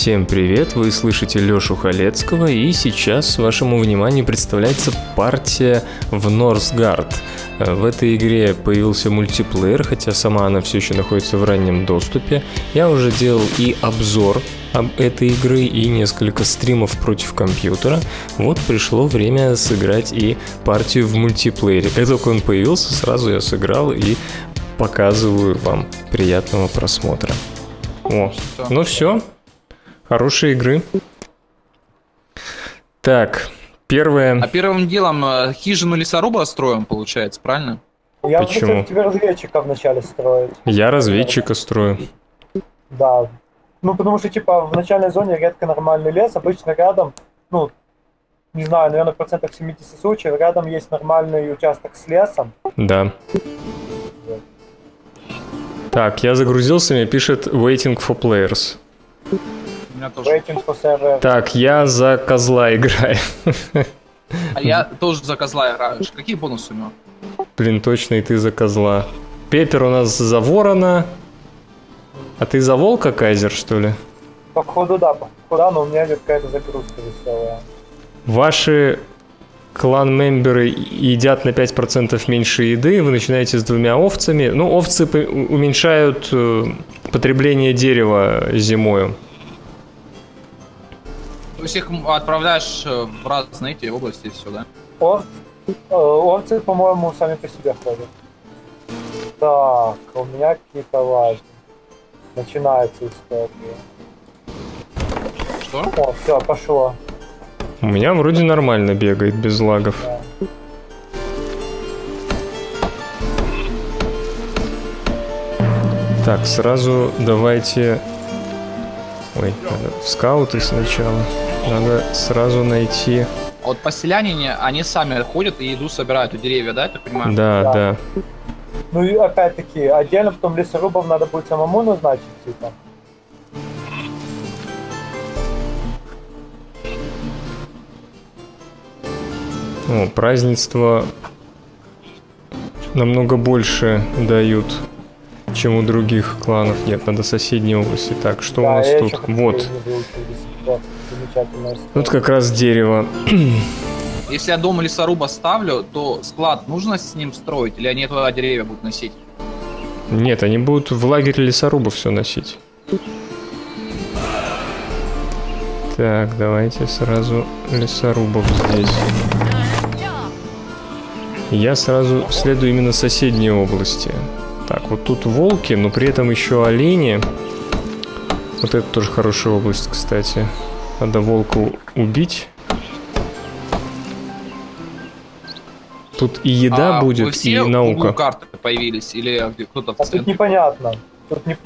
Всем привет, вы слышите Лёшу Халецкого, и сейчас вашему вниманию представляется партия в Норсгард. В этой игре появился мультиплеер, хотя сама она все еще находится в раннем доступе. Я уже делал и обзор об этой игры и несколько стримов против компьютера. Вот пришло время сыграть и партию в мультиплеере. Как только он появился, сразу я сыграл и показываю вам приятного просмотра. О, ну все, Хорошие игры. Так, первое... А первым делом э, хижину лесоруба строим, получается, правильно? Я Почему? тебе разведчика вначале строить. Я разведчика строю. Да. Ну, потому что, типа, в начальной зоне редко нормальный лес, обычно рядом, ну, не знаю, наверное, в процентах 70 случаев рядом есть нормальный участок с лесом. Да. Так, я загрузился, мне пишет waiting for players меня тоже. Так, я за козла играю. А я тоже за козла играю. Какие бонусы у него? Блин, точно и ты за козла. Пепер у нас за ворона. А ты за волка, Кайзер, что ли? Походу, да. Походу, но у меня идет какая-то загрузка веселая. Ваши клан-мемберы едят на 5% меньше еды, вы начинаете с двумя овцами. Ну, овцы уменьшают э, потребление дерева зимою. Их отправляешь э, в разные эти области и все, да? Овцы, э, овцы, по-моему, сами по себе ходят. Так, у меня какие-то лаги. Начинается история. Что? О, все, пошло. У меня вроде нормально бегает, без лагов. Да. Так, сразу давайте... Ой, надо в скауты сначала. Надо сразу найти... Вот поселяне, они сами ходят и еду собирают у деревья, да, я так понимаю? Да, да. да. Ну и опять-таки, отдельно потом лесорубов надо будет самому назначить, типа. О, празднество намного больше дают, чем у других кланов. Нет, надо соседние области. Так, что да, у нас тут? Вот замечательная история. Тут как раз дерево. Если я дом лесоруба ставлю, то склад нужно с ним строить, или они туда деревья будут носить? Нет, они будут в лагере лесоруба все носить. Так, давайте сразу лесорубов здесь. Я сразу следую именно соседние области. Так, вот тут волки, но при этом еще олени. Вот это тоже хорошая область, кстати. Надо волку убить. Тут и еда а, будет, все и наука. карты появились, или кто-то в а центре? тут непонятно. Тут не...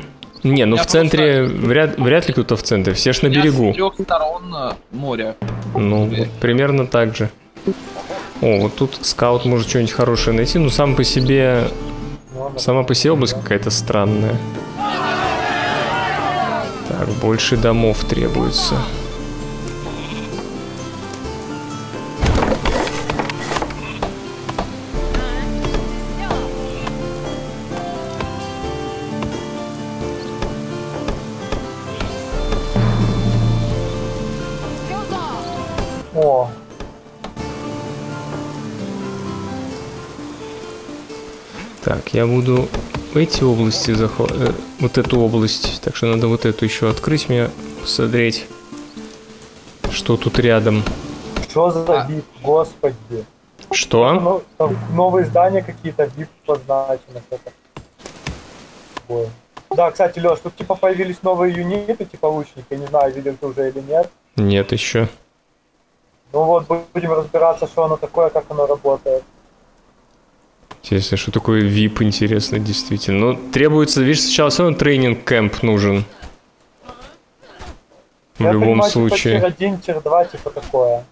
Не, ну в центре просто... вряд, вряд ли кто-то в центре, все ж на берегу. С трех сторон э, моря. Ну, вот, примерно так же. О, вот тут скаут может что-нибудь хорошее найти, но сам по себе... Ну, сама по себе область какая-то странная. Так, больше домов требуется. Так, я буду эти области захватывать, э, вот эту область, так что надо вот эту еще открыть мне, посмотреть, что тут рядом. Что за вид, господи. Что? Там новые здания какие-то, вид позначено, что-то. Да, кстати, Леш, тут типа появились новые юниты, типа лучники, я не знаю, видел ты уже или нет. Нет еще. Ну вот, будем разбираться, что оно такое, как оно работает. Интересно, что такое VIP, интересно, действительно. Ну, требуется, видишь, сначала все равно тренинг-кэмп нужен. В Я любом понимаю, случае. Тир 1, тир 2, типа такое.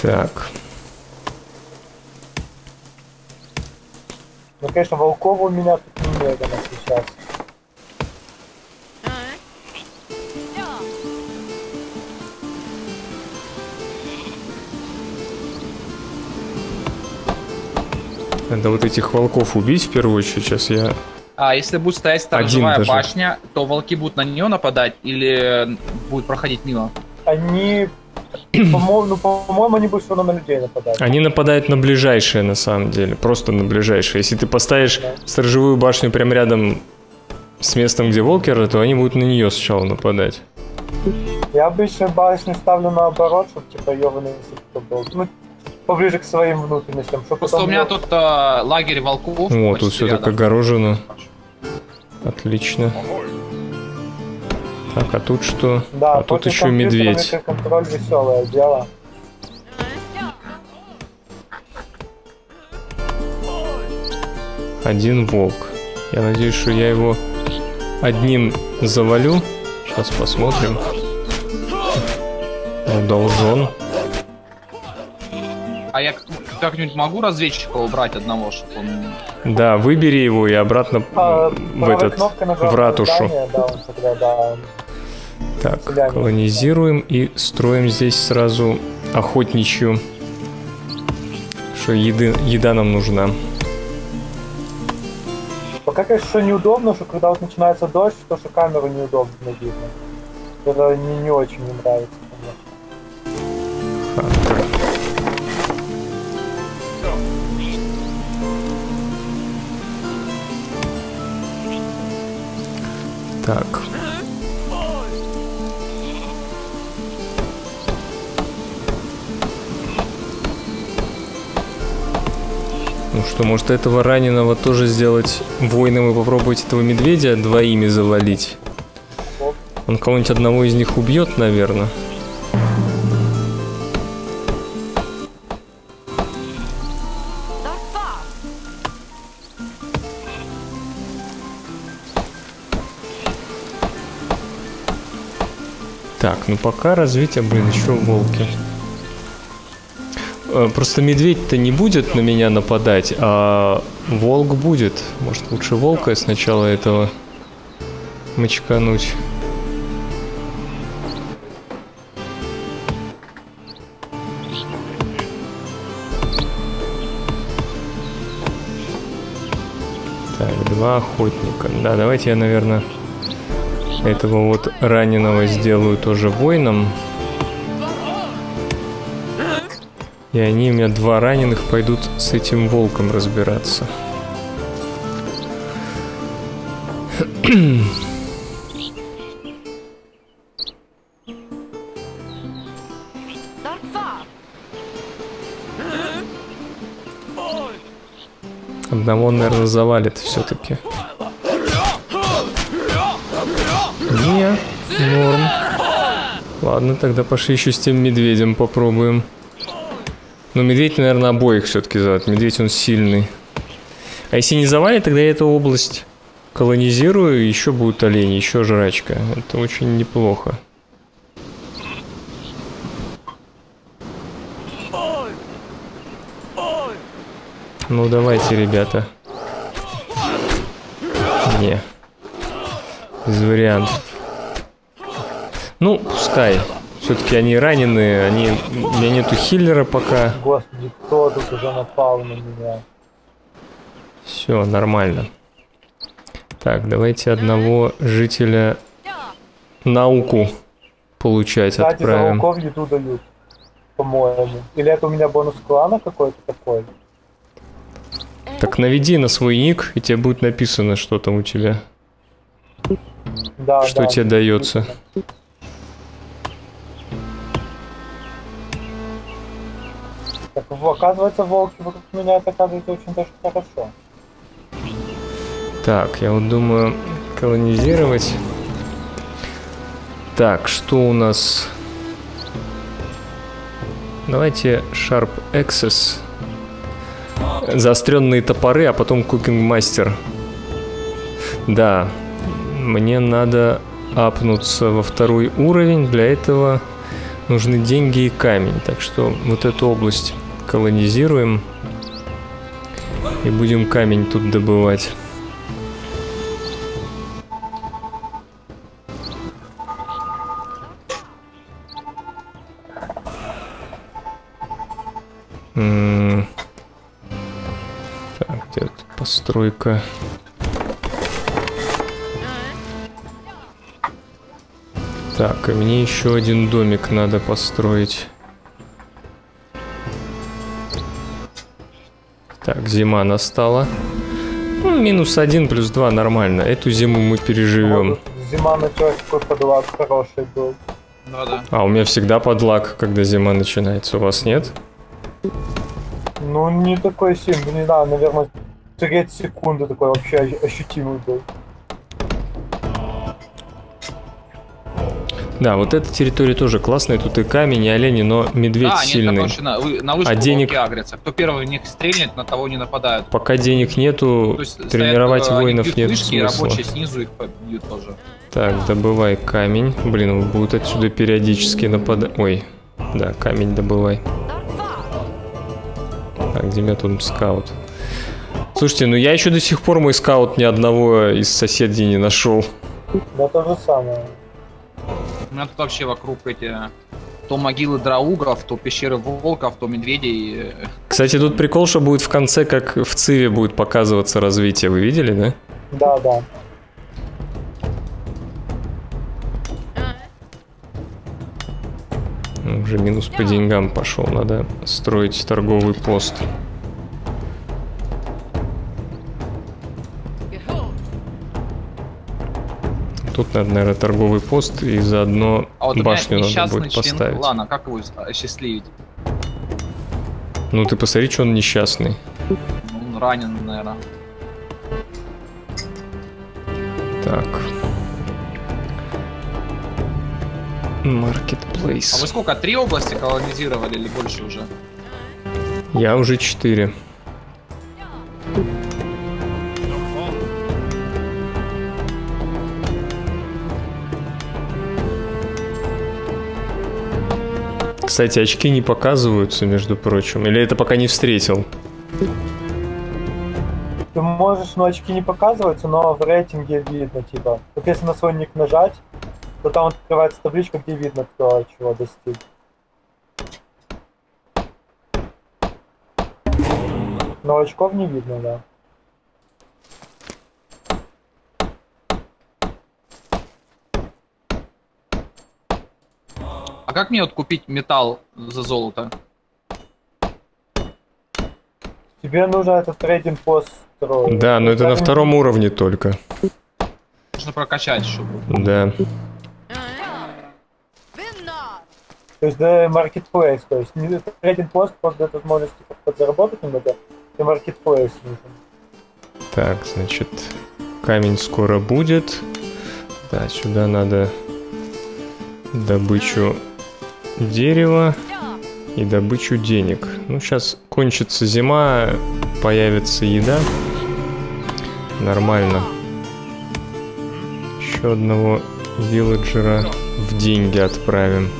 Так. Ну, конечно, волков у меня тут немедленно сейчас. Надо вот этих волков убить в первую очередь. Сейчас я... А если будет стоять сторожевая башня, то волки будут на нее нападать или будут проходить мимо? Они, по-моему, по-моему, они будут все равно на людей нападать. Они нападают на ближайшие, на самом деле. Просто на ближайшие. Если ты поставишь Да. сторожевую башню прямо рядом с местом, где волкеры, то они будут на нее сначала нападать. Я обычно башню ставлю наоборот, чтобы типа ее выносить был. Ну, поближе к своим внутренностям, чтобы Просто у меня тут э, лагерь волков. Вот, почти тут все так рядом. огорожено. Отлично. Так, а тут что? Да, а тут еще медведь. Микроконтроль веселое дело. Один волк. Я надеюсь, что я его одним завалю. Сейчас посмотрим. Ну, должен. А я как- как-нибудь могу разведчика убрать одного, чтобы он... Да, выбери его и обратно А, в этот, в ратушу. здание, да, он тогда, да, Так, Селяне. колонизируем и строим здесь сразу охотничью. Что еды, еда нам нужна. Пока, конечно, неудобно, что когда вот начинается дождь, то что камеру неудобно видно. Это не, не очень мне нравится, конечно. Ха. Так. Ну что, может этого раненого тоже сделать воином и попробовать этого медведя двоими завалить? Он кого-нибудь одного из них убьет, наверное. Так, ну пока развитие, блин, еще волки. Э, Просто медведь-то не будет на меня нападать, а волк будет. Может, лучше волка сначала этого мочкануть. Так, два охотника. Да, давайте я, наверное, этого вот раненого сделаю тоже воином. И они у меня два раненых пойдут с этим волком разбираться. Одного, наверное, завалит все-таки. Не, норм. Ладно, тогда пошли еще с тем медведем попробуем. Но медведь, наверное, обоих все-таки завалит. Медведь, он сильный. А если не завалит, тогда я эту область колонизирую, еще будут олени, еще жрачка. Это очень неплохо. Ну давайте, ребята. Не. Из вариантов. Ну, пускай. Все-таки они раненые, они... У меня нету хиллера пока. Господи, кто тут уже напал на меня? Все, нормально. Так, давайте одного жителя науку получать Кстати, за отправим. волков еду дают, по-моему. Или это у меня бонус клана какой-то такой? Так наведи на свой ник, и тебе будет написано, что там у тебя. Да, Что да, тебе дается? Так, оказывается, волки вокруг меня, это оказывается очень даже хорошо. Так, я вот думаю колонизировать. Так, что у нас? Давайте Sharp Access. Заостренные топоры, а потом Cooking Master. Да, мне надо апнуться во второй уровень. Для этого нужны деньги и камень. Так что вот эту область колонизируем. И будем камень тут добывать. М, постройка. Так, и мне еще один домик надо построить. Так, зима настала. Ну, минус один плюс два нормально. Эту зиму мы переживем. Зима началась, такой подлак хороший был. Да-да. А у меня всегда подлак, когда зима начинается. У вас нет? Ну, не такой сильный, не знаю, наверное, треть секунды такой вообще ощ- ощутимый был. Да, вот эта территория тоже классная. Тут и камень, и олени, но медведь А, нет, сильный. короче, на, на вышку А денег- агрятся. Кто первый в них стрельнет, на того не нападают. Пока денег нету, есть стоят, тренировать они воинов нет вышки, и смысла. рабочие снизу их бьют тоже. Так, добывай камень. Блин, он будет отсюда периодически нападать. Ой, да, камень добывай. Так, где у меня тут скаут? Слушайте, ну я еще до сих пор мой скаут ни одного из соседей не нашел. Да то же самое. У меня тут вообще вокруг эти... То могилы драугров, то пещеры волков, то медведей. э, Кстати, тут прикол, что будет в конце, как в Циве будет показываться развитие. Вы видели, да? Да, да. Ну, Уже минус по деньгам пошел. Надо строить торговый пост. Тут наверное, торговый пост и заодно А вот башню надо будет член поставить. клана, как его осчастливить? Ну ты посмотри, что он несчастный. Он ранен, наверное. Так. А вы Marketplace. сколько, три области колонизировали или больше уже? Я уже 4. Кстати, очки не показываются, между прочим. Или это пока не встретил? Ты можешь, ну, очки не показываются, но в рейтинге видно, типа. Вот если на свой ник нажать, то там открывается табличка, где видно, кто чего достиг. Но очков не видно, да. Как мне вот купить металл за золото? Тебе нужно этот трейдинг пост строить. Да, но это на втором уровне только. Нужно прокачать, чтобы... Да. То есть да, marketplace, то есть не трейдинг пост просто дает возможность типа, подзаработать немного, и marketplace нужен. Так, значит, камень скоро будет. Да, сюда надо добычу дерева и добычу денег. Ну, сейчас кончится зима, появится еда. Нормально. Еще одного вилледжера в деньги отправим.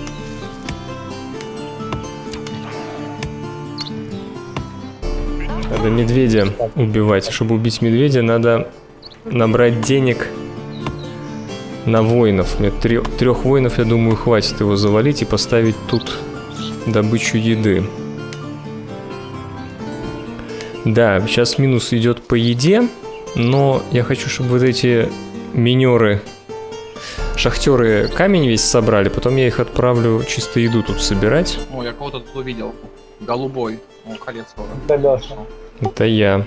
Надо медведя убивать. Чтобы убить медведя, надо набрать денег на воинов. Мне трех воинов, я думаю, хватит его завалить и поставить тут добычу еды. Да, сейчас минус идет по еде, но я хочу, чтобы вот эти минеры, шахтеры камень весь собрали, потом я их отправлю чисто еду тут собирать. О, я кого-то тут увидел. Голубой. О, Халецкого. Да, Леша. Это я.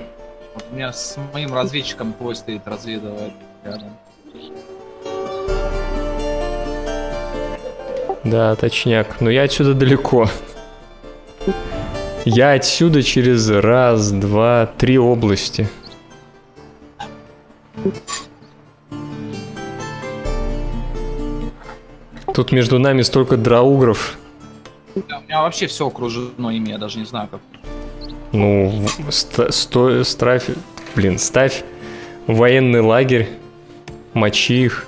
Вот у меня с моим разведчиком твой стоит, разведывает рядом. Да, точняк. Но я отсюда далеко. Я отсюда через раз, два, три области. Тут между нами столько драугров. Да, у меня вообще все окружено ими, я даже не знаю как. Ну, ста- сто- страфь, блин, ставь военный лагерь, мочи их.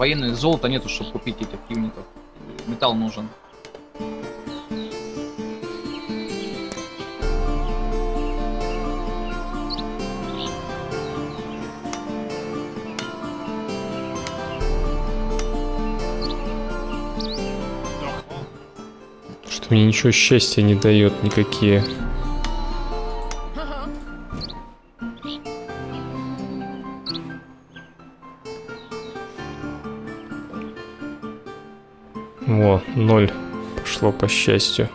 Военное золота нету, чтобы купить этих юнитов. Металл нужен. Что-то мне ничего счастья не дает никакие. Во, ноль пошло по счастью.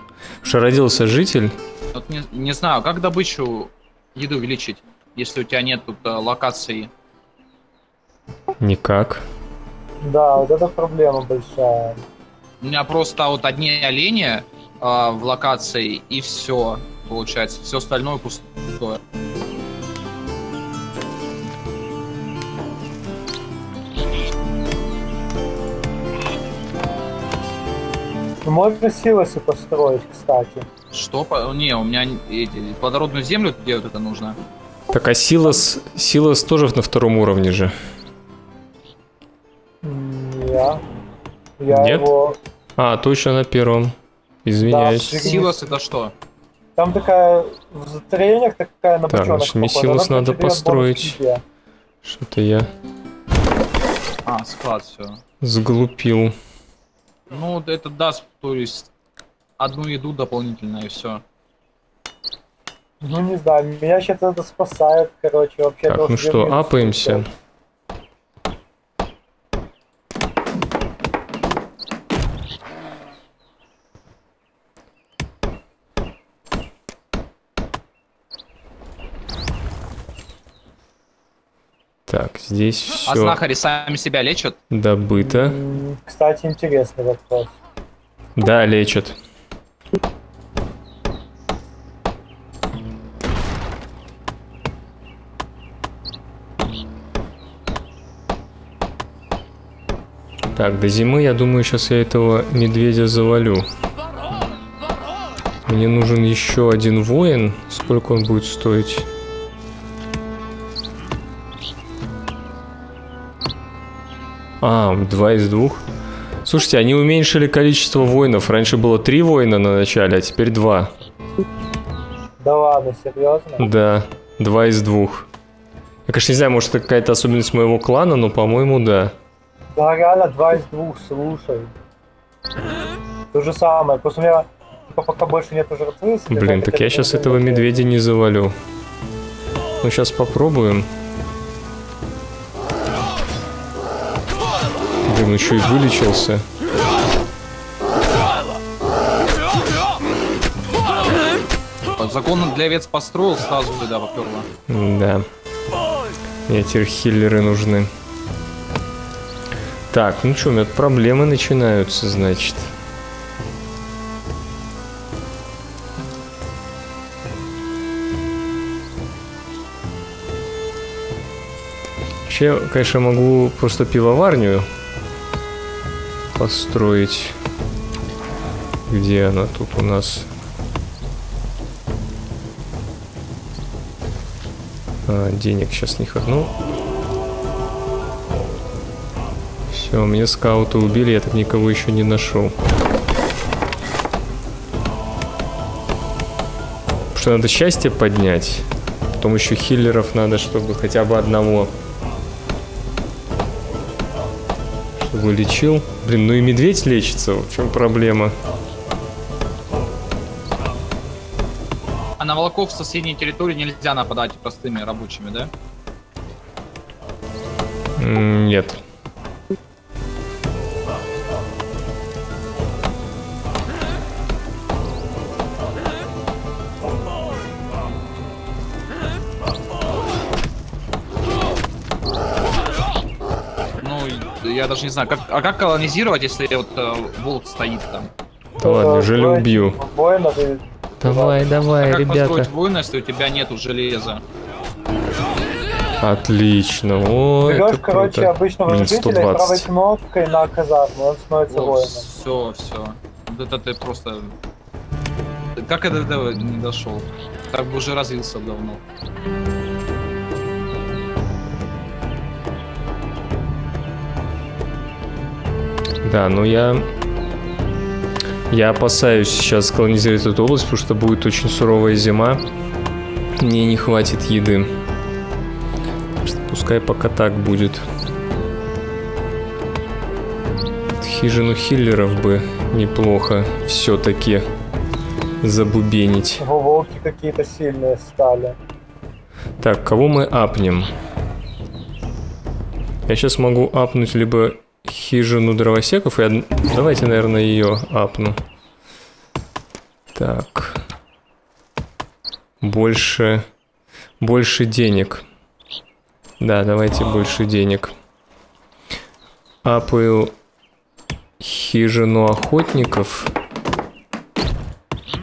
Что родился житель, Вот не, не знаю, как добычу еды увеличить, если у тебя нет тут э, локации. никак. Да, вот это проблема большая. У меня просто вот одни олени э, в локации и все получается. Все остальное пустое. Можно силосы построить, кстати. Что? Не, у меня эти, плодородную землю делать это нужно. Так, а Силос, Силос тоже на втором уровне же. Я. Я Нет? его... А, точно на первом. Извиняюсь. Да, Силос это что? Там такая... В строениях такая на Так, значит, мне силос надо построить. Что-то я А, склад, все. сглупил. Ну, это даст, то есть, одну еду дополнительно и все. Ну, не знаю, меня сейчас это спасает, короче, вообще. Так, ну что, апаемся. получаю. Так, здесь А все знахари сами себя лечат? добыто. Кстати, интересный вопрос. Да, лечат. Так, до зимы, я думаю, сейчас я этого медведя завалю. Мне нужен еще один воин. Сколько он будет стоить? А, два из двух. Слушайте, они уменьшили количество воинов. Раньше было три воина на начале, а теперь два. Да ладно, серьезно? Да, два из двух. Я, конечно, не знаю, может, это какая-то особенность моего клана, но, по-моему, да. Да, реально, два из двух, слушай. То же самое, просто у меня, типа, пока больше нету жертвы... Блин, так я сейчас этого медведя не завалю. Ну, сейчас попробуем. Блин, еще и вылечился. Закон для овец построил, сразу туда поперло. Да. Мне теперь хиллеры нужны. Так, ну что, у меня проблемы начинаются, значит. Вообще, конечно, могу просто пивоварню построить. Где она тут у нас? А, денег сейчас не хватит. Ну. Все, мне скауты убили, я так никого еще не нашел. Потому что надо счастье поднять. Потом еще хиллеров надо, чтобы хотя бы одного. Чтобы лечил. Блин, ну и медведь лечится. В чем проблема? А на волков в соседней территории нельзя нападать простыми рабочими, да? Нет. Я даже не знаю, как, а как колонизировать, если вот э, волк стоит там? Да ладно, неужели убью? Воинов и... Давай, давай, а как ребята. построить воина, если у тебя нету железа? Отлично. О, Берешь, это короче, круто. обычного Минус жителя и правой 120. кнопкой на казарму, он становится воином. все, все. Вот это ты просто... Как это до не дошел? Так бы уже развился давно. Да, но я... Я опасаюсь сейчас колонизировать эту область, потому что будет очень суровая зима. Мне не хватит еды. Пускай пока так будет. Хижину хиллеров бы неплохо все-таки забубенить. Ого, волки какие-то сильные стали. Так, кого мы апнем? Я сейчас могу апнуть либо хижину дровосеков, од- давайте, наверное, ее апну. Так. Больше... Больше денег. Да, давайте больше денег. Апаю хижину охотников.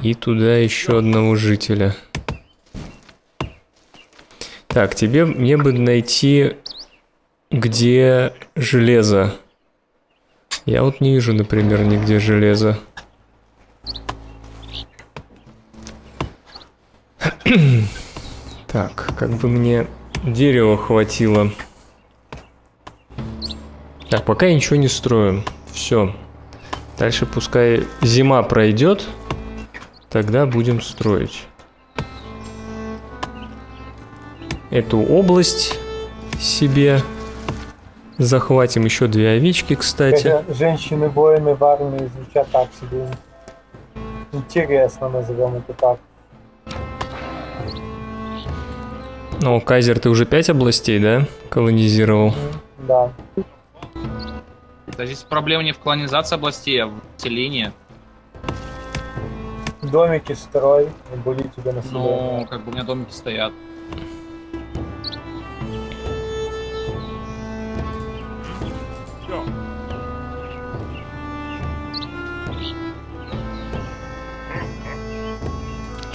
И туда еще одного жителя. Так, тебе мне бы найти, где железо. Я вот не вижу, например, нигде железо. Так, как бы мне дерева хватило. Так, пока я ничего не строю. Все. Дальше пускай зима пройдет. Тогда будем строить. Эту область себе захватим. Еще две овечки, кстати. Хотя Женщины-воины в армии звучат так себе. Интересно, назовем это так. Ну, Кайзер, ты уже пять областей, да, колонизировал? Да. Да здесь проблема не в колонизации областей, а в населении. Домики строй, и буди тебе население. Ну, как бы у меня домики стоят.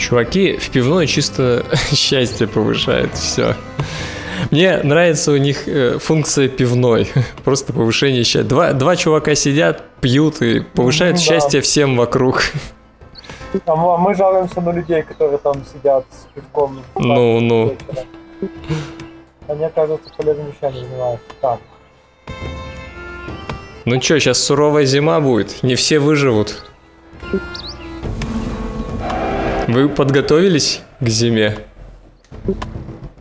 Чуваки в пивной чисто счастье повышает, все. Мне нравится у них э, функция пивной, просто повышение счастья. Два, два чувака сидят, пьют и повышают Мгм, да. счастье всем вокруг. А мы, жалуемся на людей, которые там сидят с пивком. Ну, ну. вечера. Они, оказывается, полезными вещами занимаются. Так, Ну чё, сейчас суровая зима будет, не все выживут. Вы подготовились к зиме?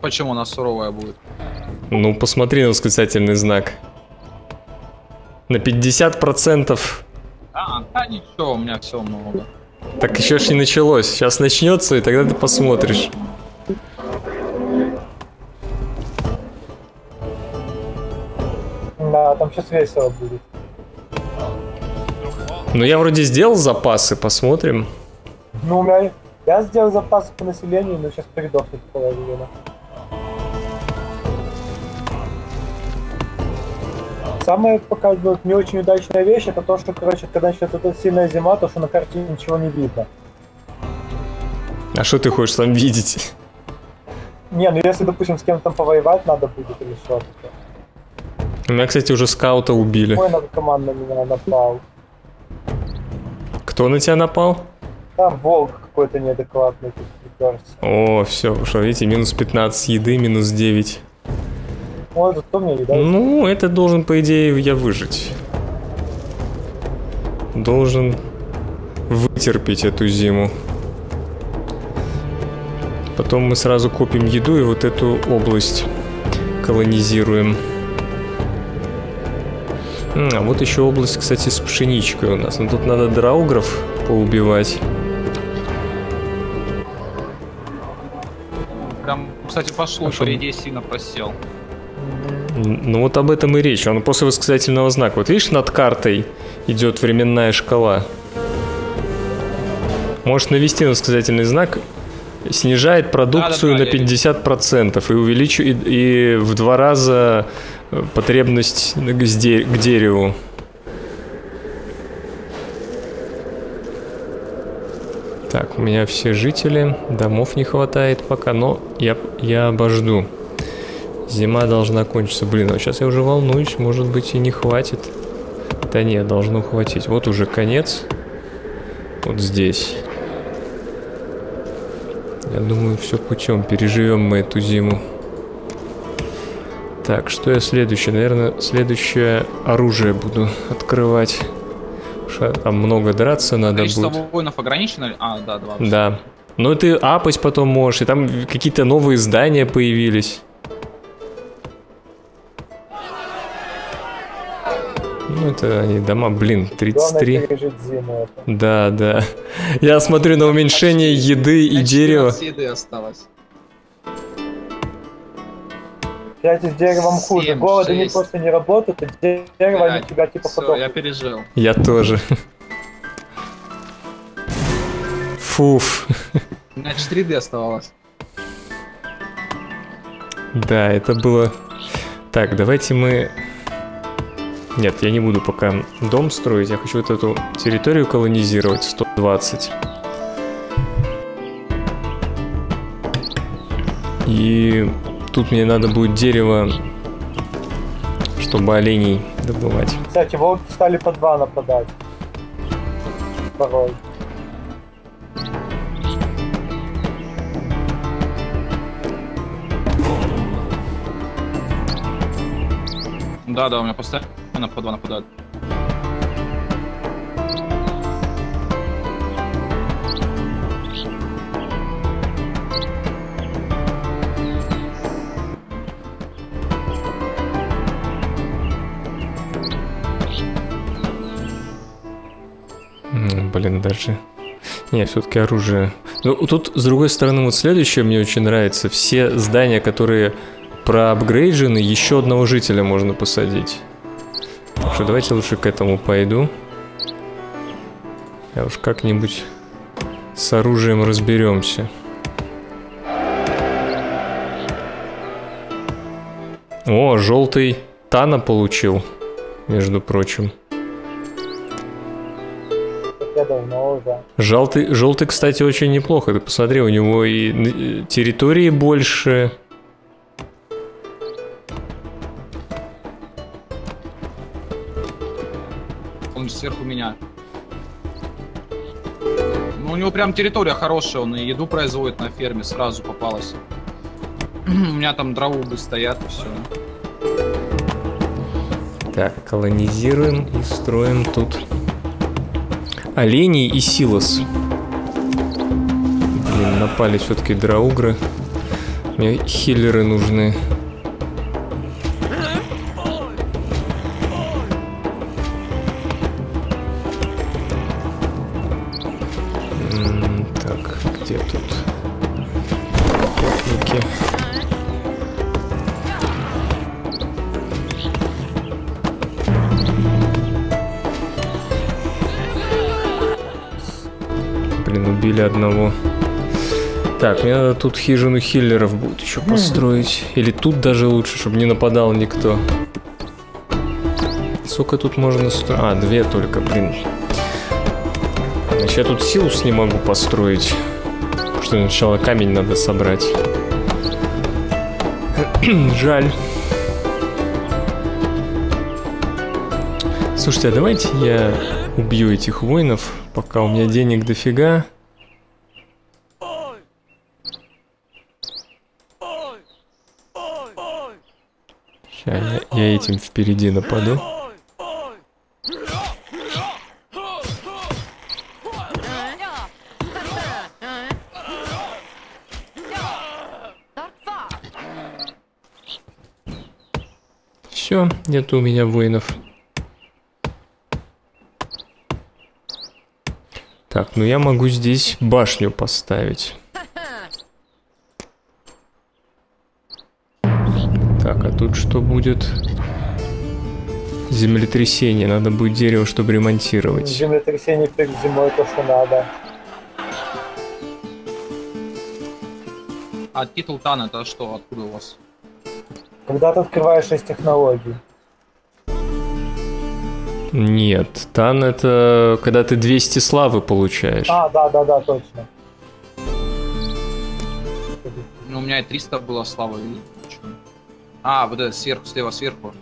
Почему у нас суровая будет? Ну, посмотри на восклицательный знак. На 50%. А, да ничего, у меня все много. Так еще ж не началось. Сейчас начнется, и тогда ты посмотришь. да, там сейчас весело будет. Ну, я вроде сделал запасы, посмотрим. Ну, у меня... Я сделал запасы по населению, но сейчас передохнет половина. Самая пока вот, не очень удачная вещь, это то, что, короче, когда начнется эта сильная зима, то, что на карте ничего не видно. А что ты хочешь там видеть? Не, ну если, допустим, с кем-то там повоевать надо будет или что-то. У меня, кстати, уже скаута убили. Мой наркоман на меня напал. Кто на тебя напал? Там волк какой-то неадекватный тут приперся. О, все, что, видите, минус 15 еды, минус 9. Ой, зато мне еда. Ну, это должен, по идее, я выжить. Должен вытерпеть эту зиму. Потом мы сразу купим еду и вот эту область колонизируем. А вот еще область, кстати, с пшеничкой у нас. Но тут надо драугров поубивать. Кстати, пошло, по идее, сильно просел. Ну вот об этом и речь. Он после восклицательного знака. Вот видишь, над картой идет временная шкала. Можешь навести на восклицательный знак. Снижает продукцию Да-да-да, на я вижу. 50% и увеличивает и, и в два раза э, потребность к де- к дереву. Так, у меня все жители, домов не хватает пока, но я, я обожду. Зима должна кончиться. Блин, а сейчас я уже волнуюсь, может быть и не хватит. Да нет, должно хватить. Вот уже конец. Вот здесь. Я думаю, все путем. Переживем мы эту зиму. Так, что я следующее? Наверное, следующее оружие буду открывать. Ша- Там много драться надо Количество будет. воинов ограничено? А, да, два. Да. Ну ты апать потом можешь, и там какие-то новые здания появились. Ну, это они дома, блин, Главное 33. пережить зиму. Да, да. Я смотрю на уменьшение еды и дерева. 14 еды осталось. Кстати, с деревом хуже. Голод они шесть. просто не работают, а дерево они Пять. тебя типа Все, я подохнут. пережил. Я тоже. Фуф. У меня 4D оставалось. Да, это было... Так, давайте мы... Нет, я не буду пока дом строить, я хочу вот эту территорию колонизировать, 120. И тут мне надо будет дерево, чтобы оленей добывать. Кстати, волки стали по два нападать. Порой. Да, да, у меня постоянно по два нападают. Блин, даже... Не, все-таки оружие. Ну, тут, с другой стороны, вот следующее мне очень нравится. Все здания, которые проапгрейджены, еще одного жителя можно посадить. Так что давайте лучше к этому пойду. Я уж как-нибудь с оружием разберемся. О, желтый Тана получил, между прочим. Давно уже. Желтый, желтый, кстати, очень неплохо. Ты посмотри, у него и э, территории больше. Он сверху меня. Ну, у него прям территория хорошая, он и еду производит на ферме, сразу попалась. У меня там дровубы стоят и все. Так, колонизируем и строим тут оленей и силос. Блин, напали все-таки драугры. Мне хиллеры нужны. Блин, убили одного. Так, мне надо тут хижину хиллеров будет еще построить. Или тут даже лучше, чтобы не нападал никто. Сколько тут можно строить? А, две только, блин. Значит, я тут силус не могу построить. Потому что сначала камень надо собрать. Жаль. Слушайте, а давайте я убью этих воинов, пока у меня денег дофига. Ща я, я этим впереди нападу. Все, нет у меня воинов. Так, ну я могу здесь башню поставить. Так, а тут что будет? Землетрясение. Надо будет дерево, чтобы ремонтировать. Землетрясение перед зимой то, что надо. А титул Тан это что? Откуда у вас? Когда ты открываешь 6 технологий. Нет, тан это когда ты 200 славы получаешь. А, да, да, да, точно. Ну, у меня и 300 было, почему? А, вот это сверху, слева сверху.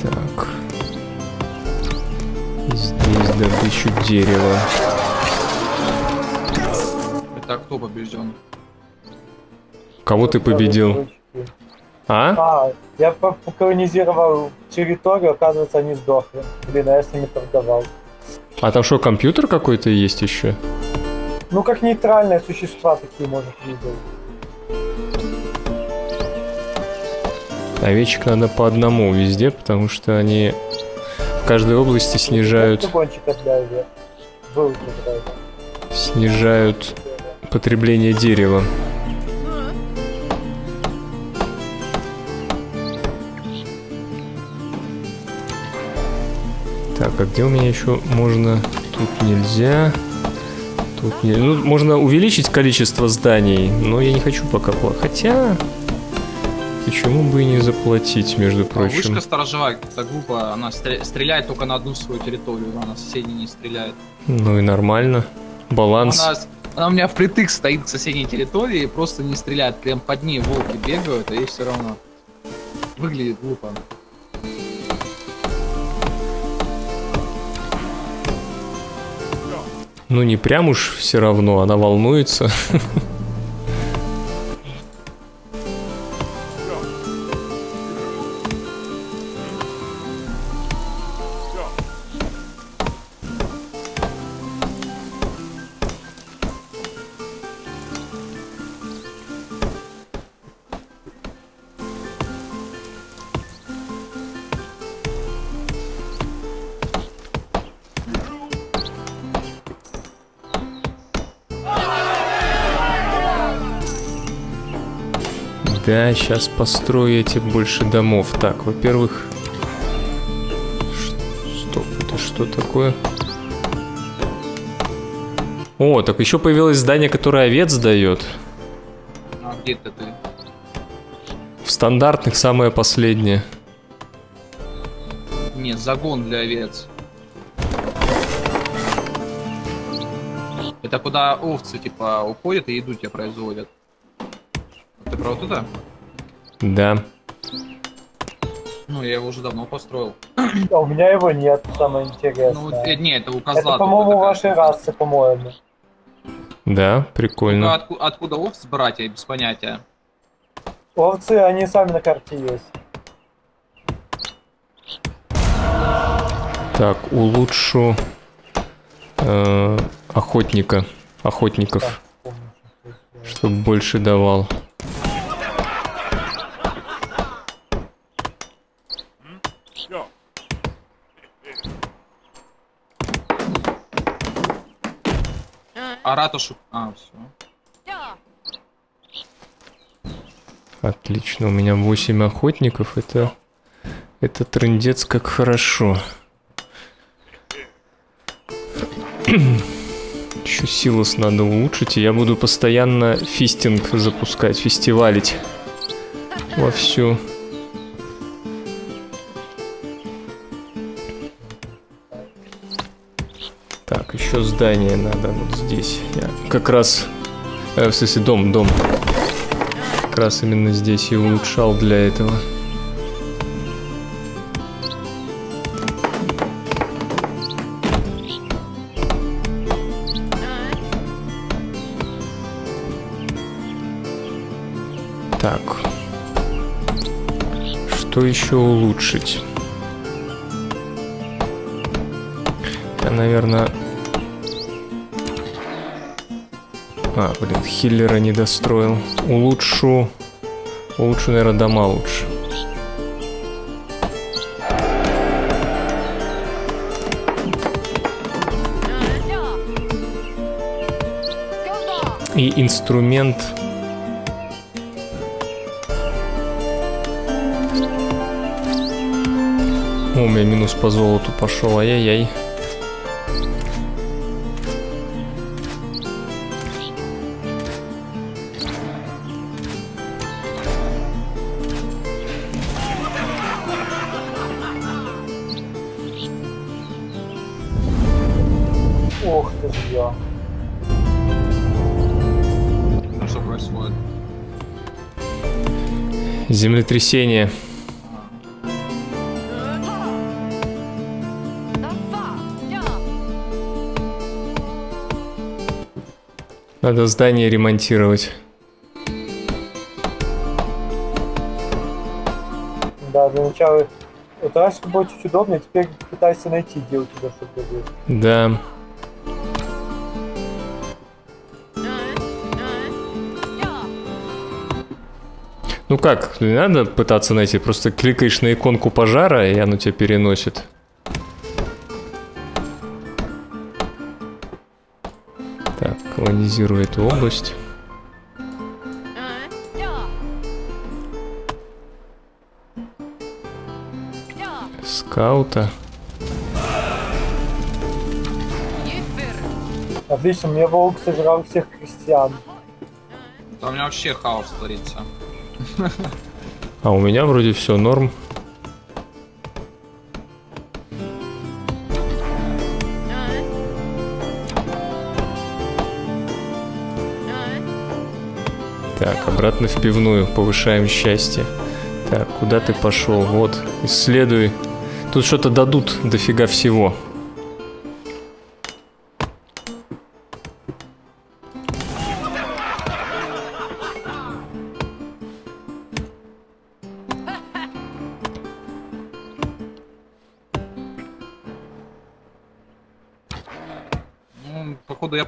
Так. И здесь добычу дерева. Это кто побежден? Кого ты победил? А? А, я по- поколонизировал территорию, оказывается, они сдохли. Блин, а я с ними торговал. А там что, компьютер какой-то есть еще? Ну, как нейтральные существа такие, может, видел. Овечек надо по одному везде, потому что они в каждой области снижают, снижают потребление дерева. Так, а где у меня еще можно? Тут нельзя. Тут не... Ну, можно увеличить количество зданий, но я не хочу пока... Хотя... Почему бы и не заплатить, между А прочим? Вышка сторожевая как-то глупо, она стре- стреляет только на одну свою территорию, она на соседней не стреляет. Ну и нормально. Баланс. Она, она у меня впритык стоит к соседней территории и просто не стреляет. Прям под ней волки бегают, и все равно. Выглядит глупо. Ну не прям уж все равно, она волнуется. Да, сейчас построю эти больше домов. Так, во-первых... Стоп, это что такое? О, так еще появилось здание, которое овец дает. А где это ты? В стандартных самое последнее. Нет, загон для овец. Это куда овцы, типа, уходят и еду тебе производят. Про вот это? Да. Ну, я его уже давно построил. А у меня его нет, самое Ну, интересное. э, не, это у козла. Это, только по-моему, вашей расы, по-моему. Да, Ну, прикольно. отку- откуда овц брать, я без понятия. Овцы, они сами на карте есть. Так, улучшу э, охотника. Охотников, чтобы больше давал. А ратушу... А, все. Отлично, у меня 8 охотников. Это, это трындец как хорошо. Еще силос надо улучшить, и я буду постоянно фистинг запускать, фестивалить вовсю. Так, здание надо вот здесь. Я как раз... э, в смысле, дом, дом. Как раз именно здесь и улучшал для этого. Так. Что еще улучшить? Я, наверное... А, блин, хиллера не достроил. Улучшу... Улучшу, наверное, дома лучше. И инструмент... О, у меня минус по золоту пошел, ай-яй-яй. Землетрясение. Надо здание ремонтировать. Да, для начала... Вот раньше было чуть удобнее, теперь пытайся найти, где у тебя что-то есть. Да. Ну как, не надо пытаться найти, просто кликаешь на иконку пожара, и оно тебя переносит. Так, колонизирую эту область. Скаута. Отлично, мне волк сожрал всех крестьян. Там у меня вообще хаос творится. А у меня вроде все норм. Так, обратно в пивную, повышаем счастье. Так, куда ты пошел? Вот, исследуй. Тут что-то дадут дофига всего.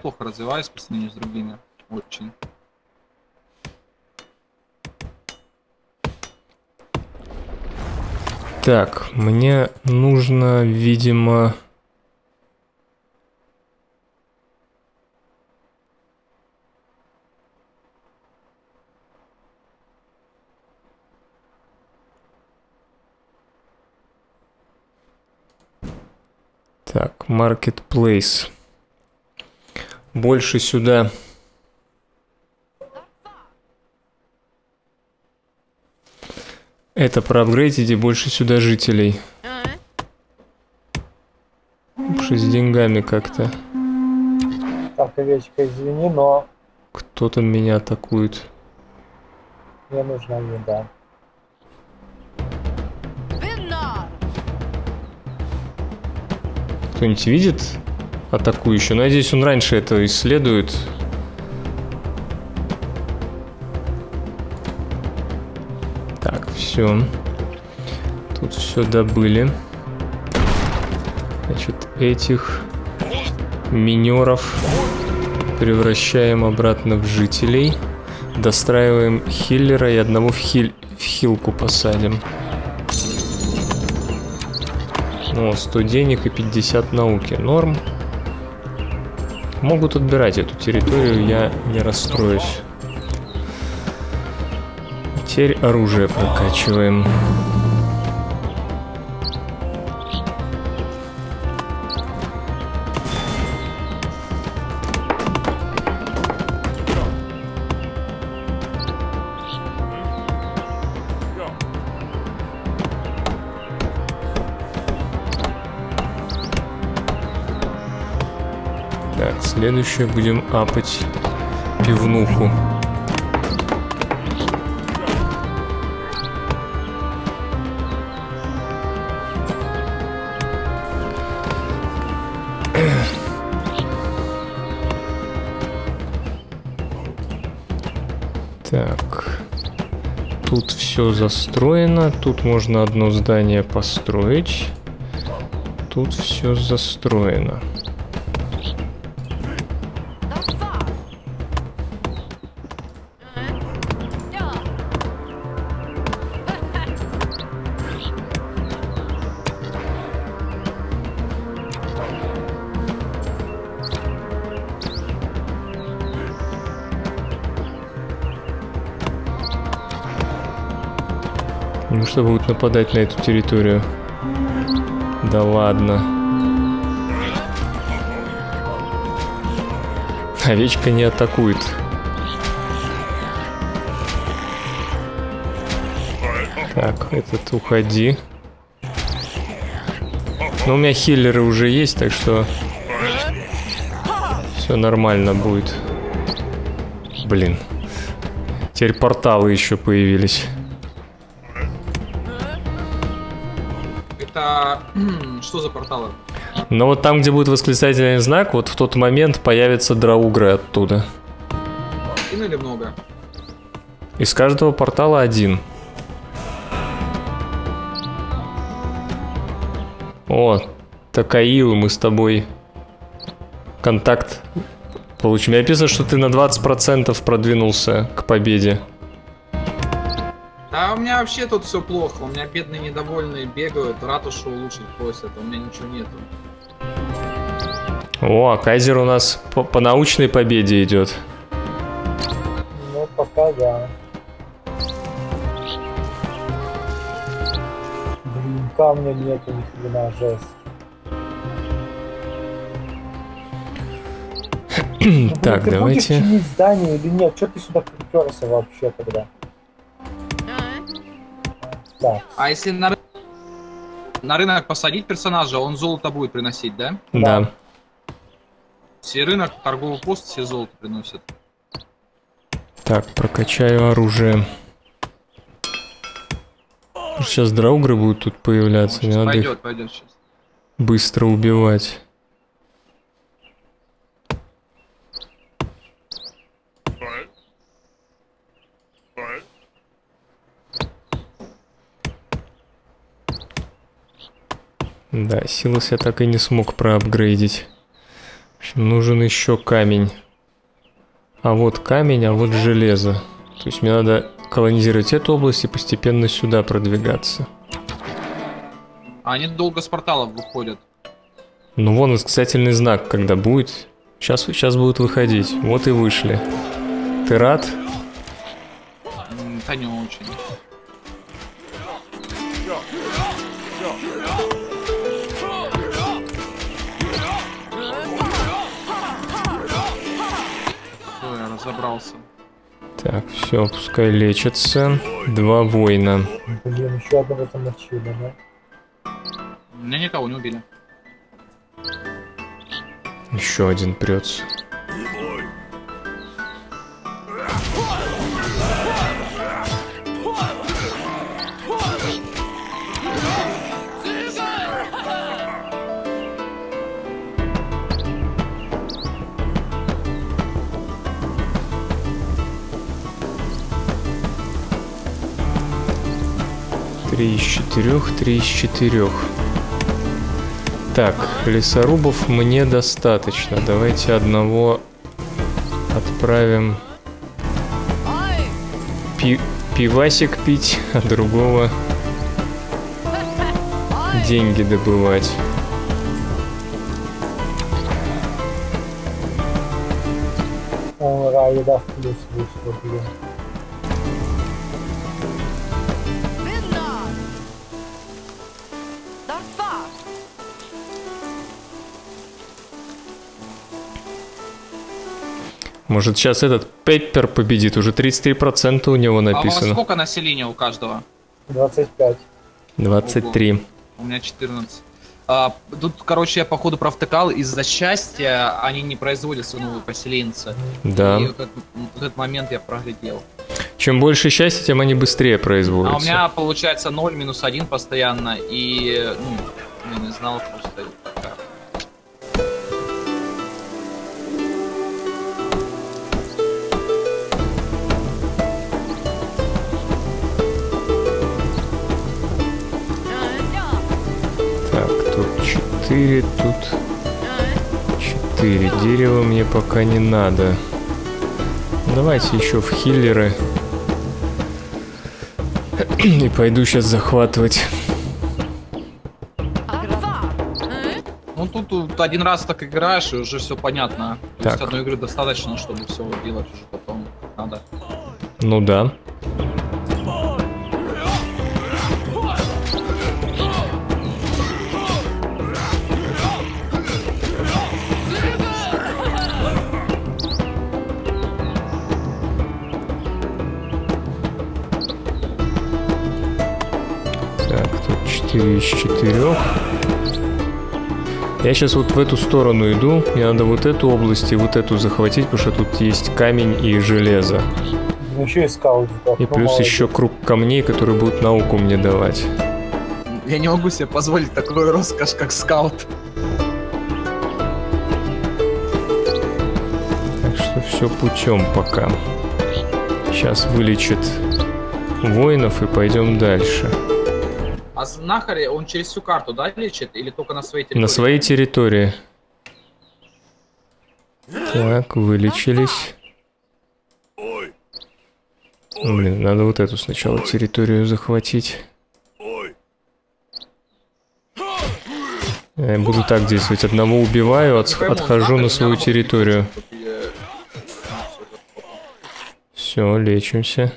Плохо развиваюсь по сравнению с другими. Очень. Так, мне нужно, видимо... Так, Marketplace. Больше сюда. Это проапгрейдите больше сюда жителей. И с деньгами как-то. Так, овечка, извини, но Кто-то меня атакует. мне нужна еда. Кто-нибудь видит атакующего? Надеюсь, он раньше это исследует. Так, все. Тут все добыли. Значит, этих минеров превращаем обратно в жителей. Достраиваем хиллера и одного в, хиль... в хилку посадим. Ну, 100 денег и 50 науки. Норм. Могут отбирать эту территорию, я не расстроюсь. Теперь оружие прокачиваем. Следующее будем апать пивнуху. Так. Тут все застроено. Тут можно одно здание построить. Тут все застроено. Что будут нападать на эту территорию? Да ладно. Овечка не атакует. Так, этот уходи. Но у меня хиллеры уже есть, так что все нормально будет. Блин. Теперь порталы еще появились. Что за порталы? Но вот там, где будет восклицательный знак, вот в тот момент появятся драугры оттуда. Один или много? Из каждого портала один. О, Такаил, мы с тобой контакт получим. Я написано, что ты на 20% продвинулся к победе. А у меня вообще тут все плохо. У меня бедные недовольные бегают, ратушу улучшить просят, а у меня ничего нету. О, а Кайзер у нас по, по научной победе идет. Ну, пока да. Блин, камня нету ни хрена, жесть. Ну, блин, Так, ты будешь давайте. чинить здание или нет? Че ты сюда приперся вообще тогда? Да. А если на, ры- на рынок посадить персонажа, он золото будет приносить, да? Да. Все рынок, торговый пост, все золото приносят. Так, прокачаю оружие. Сейчас драугры будут тут появляться, Сейчас не надо их пойдет, пойдет сейчас. быстро убивать. Да, Силос я так и не смог проапгрейдить. В общем, нужен еще камень. А вот камень, а вот железо. То есть мне надо колонизировать эту область и постепенно сюда продвигаться. А они долго с порталов выходят. Ну вон восклицательный знак, когда будет. Сейчас, сейчас будут выходить. Вот и вышли. Ты рад? Да не очень. Всё, я разобрался. Так, все, пускай лечатся. Два воина. Блин, еще одного замочили, да? Меня никого не убили. Еще один прется. Три из четырех, три из четырех. Так, лесорубов мне достаточно. Давайте одного отправим пи- пивасик пить, а другого деньги добывать. Ура, еда в плюс вышла, блин. Может сейчас этот Пеппер победит, уже 33% у него А у вас написано. сколько населения у каждого? 25. 23. У меня 14. А, тут, короче, я походу провтыкал, из-за счастья они не производятся новые поселенцы. Да. И вот этот, вот этот момент я проглядел. Чем больше счастья, тем они быстрее А у производятся. меня получается 0 минус 1 постоянно, и, ну, я не знал просто. как. 4, тут Alright. 4. Дерева мне пока не надо. Давайте еще в хиллеры. И пойду сейчас захватывать. Ну, тут, тут один раз так играешь, и уже все понятно. То Так. есть одной игры достаточно, чтобы все делать уже потом надо. Ну да. 4 из 4. Я сейчас вот в эту сторону иду. Мне надо вот эту область и вот эту захватить, потому что тут есть камень и железо. Ну, еще и скаут сдох. И ну, плюс молодец. еще круг камней, которые будут науку мне давать. Я не могу себе позволить такую роскошь, как скаут. Так что все путем пока. Сейчас вылечит воинов и пойдем дальше. А знахарь, он через всю карту, да, лечит? Или только на своей территории? На своей территории. Так, вылечились. Блин, надо вот эту сначала территорию захватить. Я буду так действовать. Одного убиваю, Пойму, отхожу на свою территорию. Все, лечимся.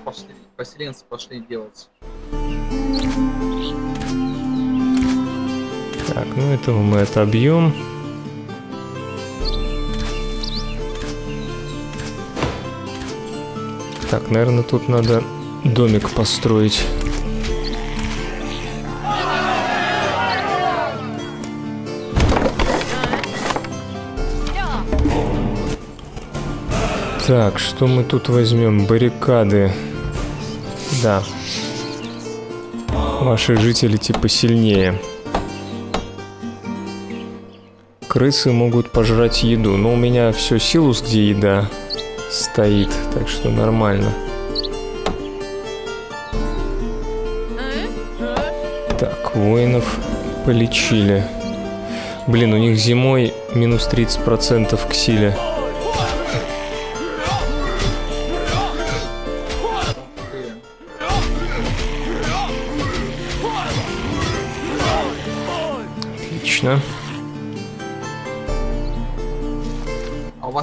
Пошли, поселенцы пошли делать. Так, ну этого мы отобьем. Так, наверное, тут надо домик построить. Так, что мы тут возьмем? Баррикады. Да. Ваши жители типа сильнее. Крысы могут пожрать еду, но у меня все силус, где еда стоит, так что нормально. Так, воинов полечили. Блин, у них зимой минус 30% к силе.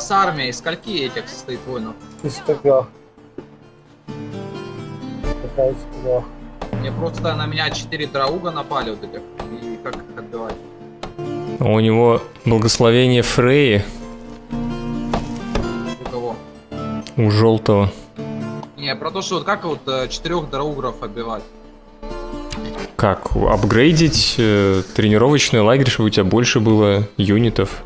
Вас армия из скольки этих состоит воинов? Из трех. Какая из трех? Мне просто на меня 4 драуга напали вот этих. И как их отбивать? А У него благословение Фреи У кого? у желтого. Не, про то, что вот как вот э, четырех драугров отбивать? Как? Апгрейдить э, тренировочный лагерь, чтобы у тебя больше было юнитов?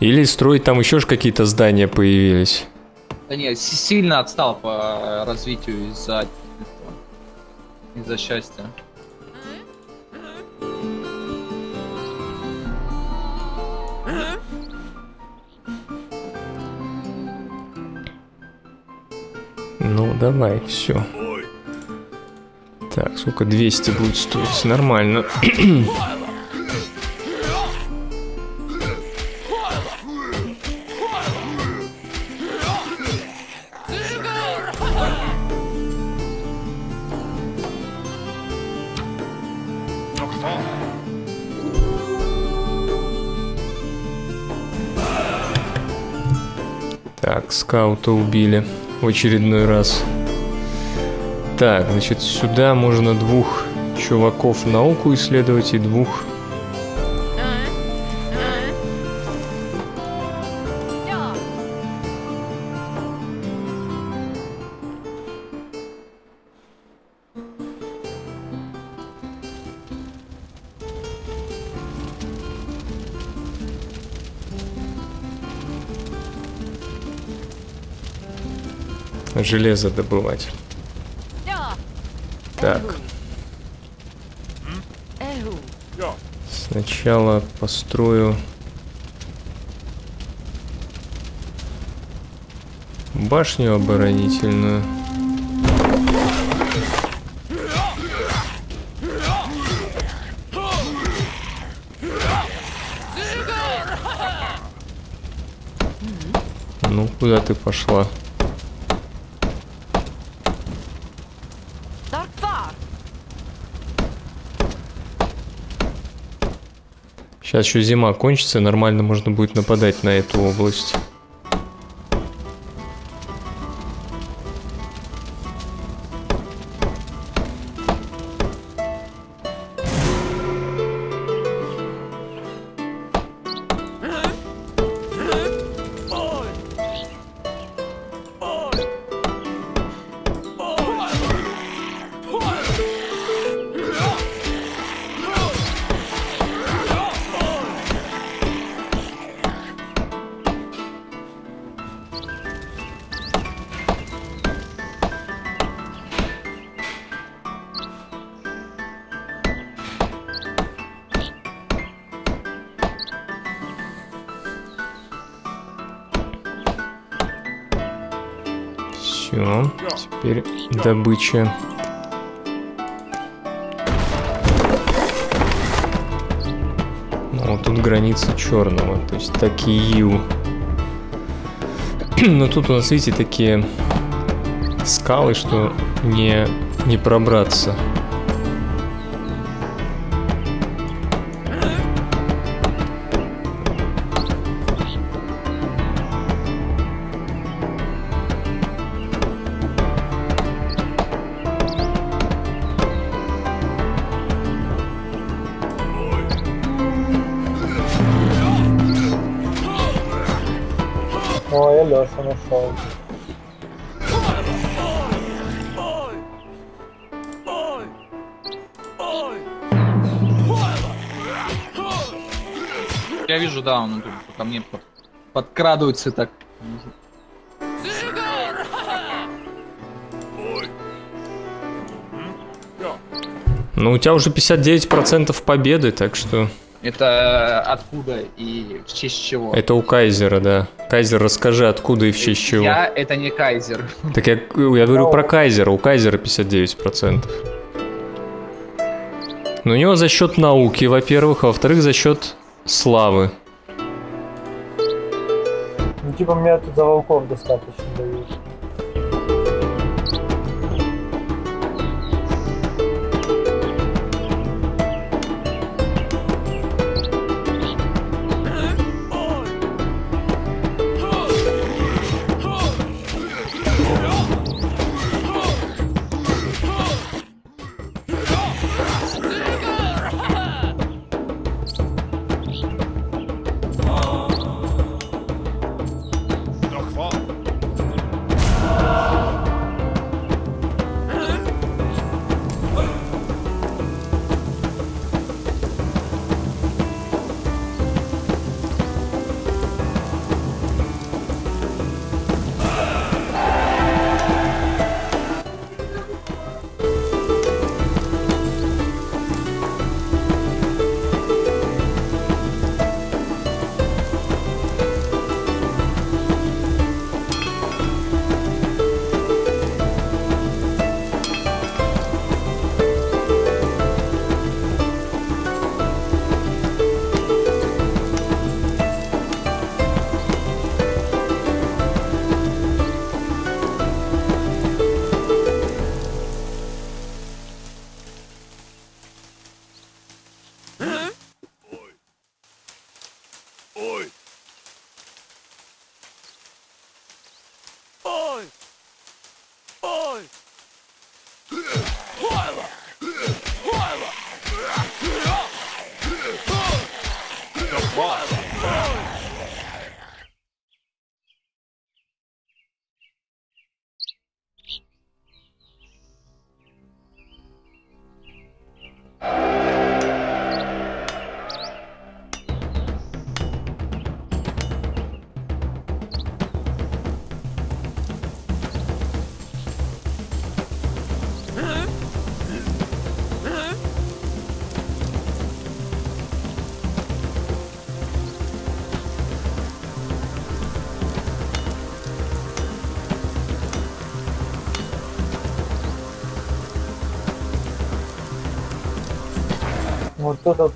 Или строить там еще ж какие-то здания появились? Да не, с- сильно отстал по развитию из-за из-за счастья. Ну, давай, все. Так, сколько 200 будет стоить? Нормально. Так, скаута убили в очередной раз. Так, значит, сюда можно двух чуваков науку исследовать и двух... железо добывать. Так, сначала построю... Башню оборонительную. Ну, куда ты пошла? Сейчас еще зима кончится, и нормально можно будет нападать на эту область. Добыча. Ну, тут граница черного, то есть такие. Но тут у нас, видите, такие скалы, что не, не пробраться. Я Леша нашел. Я вижу, да, он тут ко мне под- подкрадывается так. Ну, у тебя уже 59% победы, так что Это откуда и в честь чего? это у Кайзера, да. Кайзер, расскажи, откуда и в честь чего. Я это не кайзер. Так я, я говорю про Кайзера, у Кайзера 59%. Но у него за счет науки, во-первых, а во-вторых, за счет славы. Ну, типа, мне тут за волков достаточно дают. Вот тут вот...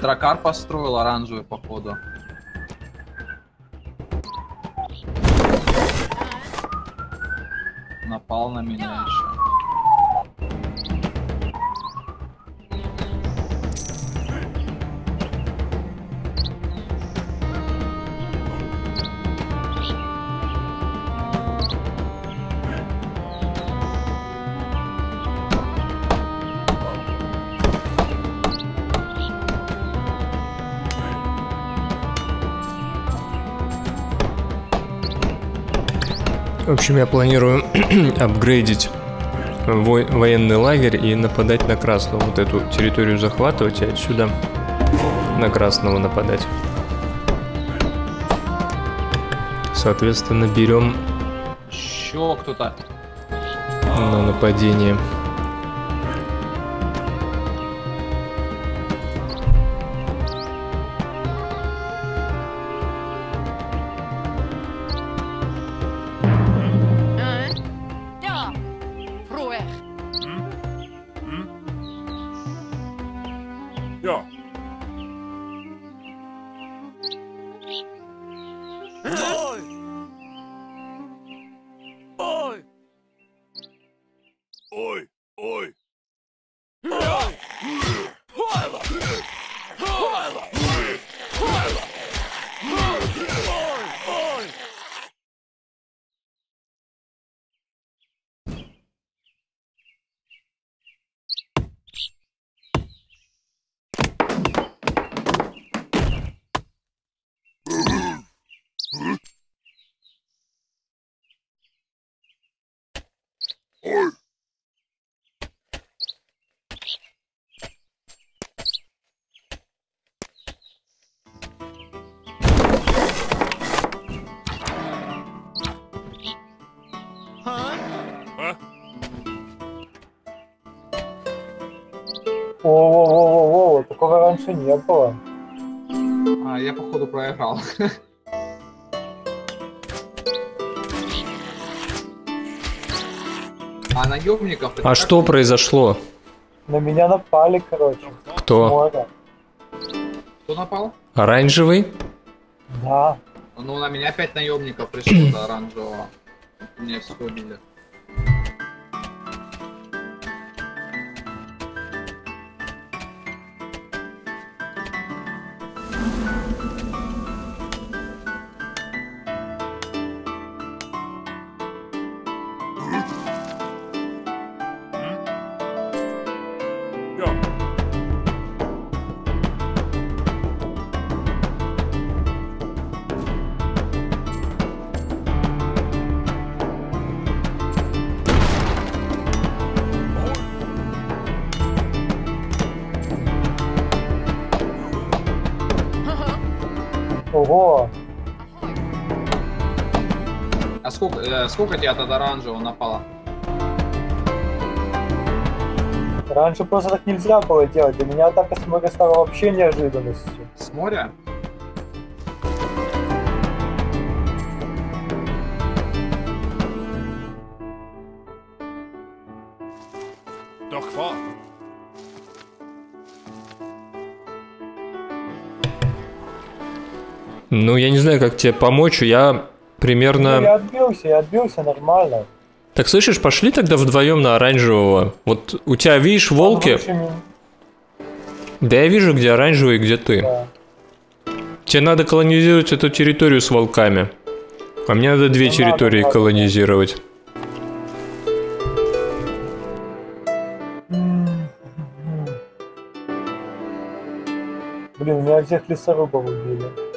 Дракар построил оранжевый, походу. Напал на меня еще. Общем, я планирую апгрейдить вой- военный лагерь и нападать на красного. Вот эту территорию захватывать и отсюда на красного нападать. Соответственно, берем Еще кто-то. на нападение. Было. А, я походу проиграл. А наемников... А что произошло? На меня напали, короче. Кто? Кто напал? Оранжевый? Да. Ну, на меня опять наемников пришло до оранжевого. Мне вспомнили. Ja. Сколько, тебя от оранжевого напало? Раньше просто так нельзя было делать. Для меня атака с моря стала вообще неожиданностью. С моря? Doch? Ну, я не знаю, как тебе помочь. Я Ну, примерно... я отбился, я отбился нормально. Так слышишь, пошли тогда вдвоем на оранжевого. Вот у тебя, видишь, волки? Да я вижу, где оранжевый, где ты. да. Тебе надо колонизировать эту территорию с волками. А мне надо две Ну, территории надо, колонизировать. Блин, меня всех лесорубов убили.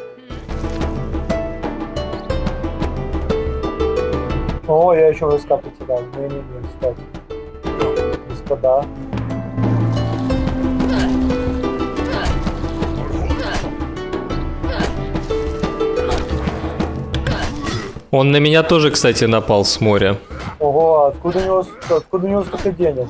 О, я еще войска потерял. Не-не-не, стоп. Господа. Он на меня тоже, кстати, напал с моря. Ого, откуда у него, откуда у него столько денег?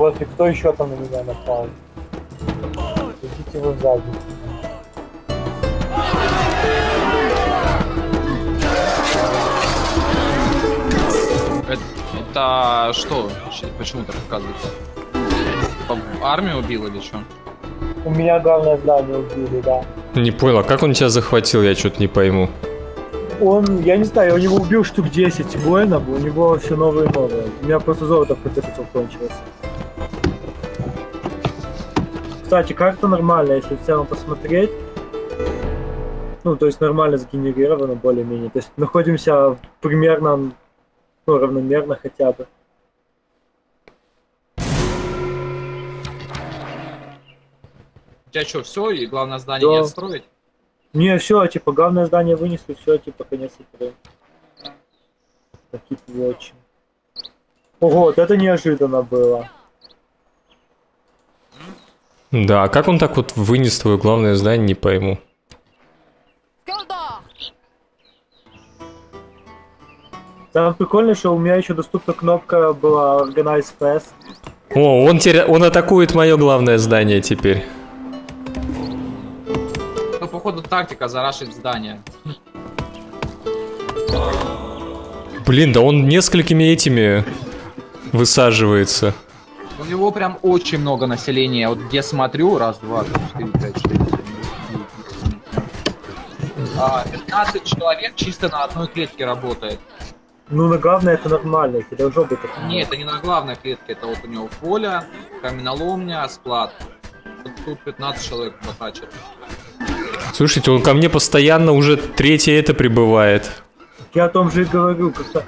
И кто еще там на меня напал? Идите вы в задницу. Это, это что? Почему так оказывается? По- Армию убил или что? У меня главное здание убили, да. Не понял, а как он тебя захватил, я что-то не пойму. Он, я не знаю, у него убил штук 10 воинов, у него все новые и новые. У меня просто золото в конце концов кончилось. Кстати, карта нормальная, если в целом посмотреть. Ну, то есть нормально сгенерировано более-менее. То есть находимся примерно, ну, равномерно хотя бы. У тебя что, все, и главное здание Да. не отстроить? Не, все, типа, главное здание вынесли, все, типа, конец игры. Такие очень. Ого, вот это неожиданно было. Да, а как он так вот вынес твое главное здание, не пойму. Skaldar! Самое прикольное, что у меня еще доступна кнопка была Organize Fest. О, он, теря... он атакует мое главное здание теперь. Ну, походу, тактика зарашить здание. Блин, да он несколькими этими высаживается. Него прям очень много населения. Вот где смотрю, раз, два, три, четыре, пять, шесть, семь, восемь, девять, А, 15 человек чисто на одной клетке работает. Ну, на главное это нормально, и должно быть так. Не, это не на главной клетке, это вот у него поле, каменоломня, склад. Тут- Тут 15 человек хватачит. Слушайте, он ко мне постоянно уже третье это прибывает. Я о том же и говорю, как-то...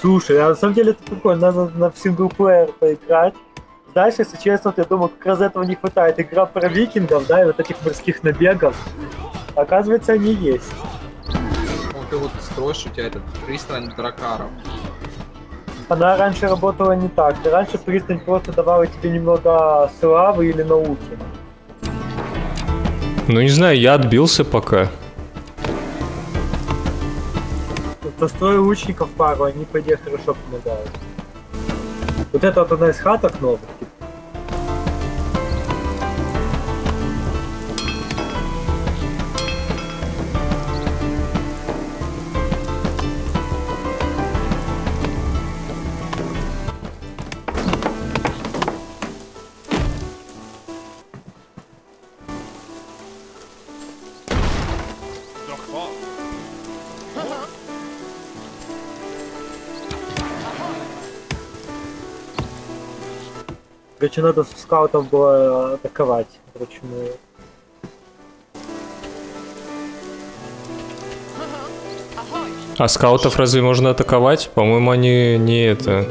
Слушай, а на самом деле это прикольно, надо на синглплеер поиграть. Знаешь, если честно, вот я думаю, как раз этого не хватает. Игра про викингов, да, и вот этих морских набегов. Оказывается, они есть. Вот ты вот строишь, у тебя этот пристань дракаров. Она раньше работала не так. Раньше пристань просто давала тебе немного славы или науки. Ну не знаю, я отбился пока. Дострой лучников пару, они, по идее, хорошо помогают. Вот это вот одна из хаток новых. типа. Короче, надо с скаутов было атаковать вручную. Ahoy! А скаутов разве можно атаковать? По-моему, они не это.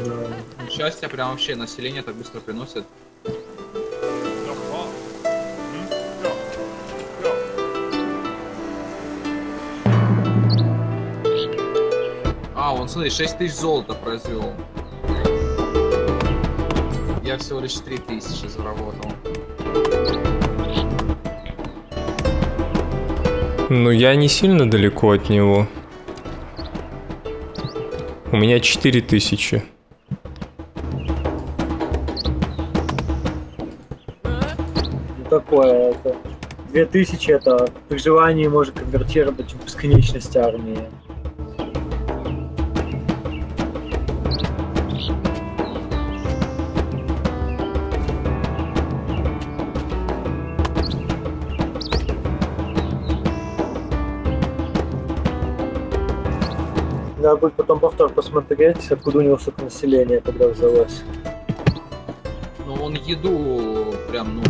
Счастье прям вообще население так быстро приносит. А, он, смотри, 6 тысяч золота произвел. Я всего лишь 3 тысячи заработал. Ну, я не сильно далеко от него. У меня 4000. Ну такое, это... 2000 это при желании может конвертировать в бесконечность армии. Потом повтор посмотреть, откуда у него столько населения, когда взялось. Ну, он еду прям, ну,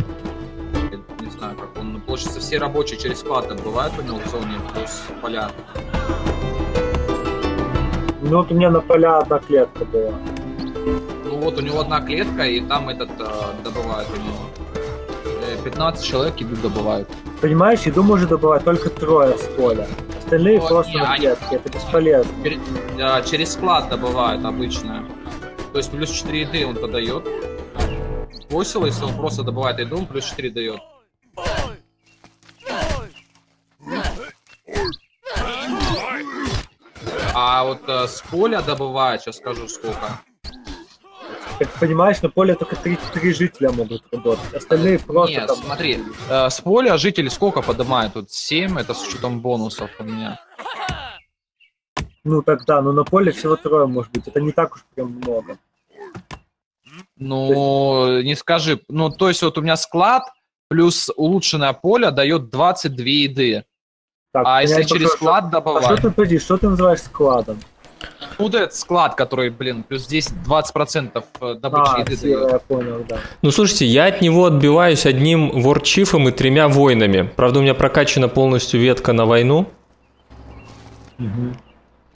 не знаю, как он, ну, получается, все рабочие через склад бывают у него в зоне, плюс поля. Ну вот у меня на поля одна клетка была. Ну вот, у него одна клетка, и там этот э, добывают у него. Э, 15 человек еду добывают. Понимаешь, еду может добывать только трое с поля. Остальные Вот, просто не, на они- клетке, это бесполезно. Пере- э, через склад добывают обычно. То есть плюс 4 еды он подает. Бросил, если он просто добывает еду, он плюс 4 дает. А вот э, с поля добывает, сейчас скажу сколько. Как понимаешь, на поле только три, три жителя могут работать. Остальные просто Нет, там... смотри, э, с поля жители сколько поднимают? Тут 7, это с учетом бонусов у меня. Ну тогда, но на поле всего трое может быть. Это не так уж прям много. Ну, не скажи. Ну, то есть вот у меня склад плюс улучшенное поле дает 22 еды. Так, А если через что- склад А что ты, подожди, что ты называешь складом? Вот этот склад, который, блин, плюс 10-20% добычи А, еды дает. я понял, да. Ну, слушайте, я от него отбиваюсь одним ворчифом и тремя воинами. Правда, у меня прокачана полностью ветка на войну.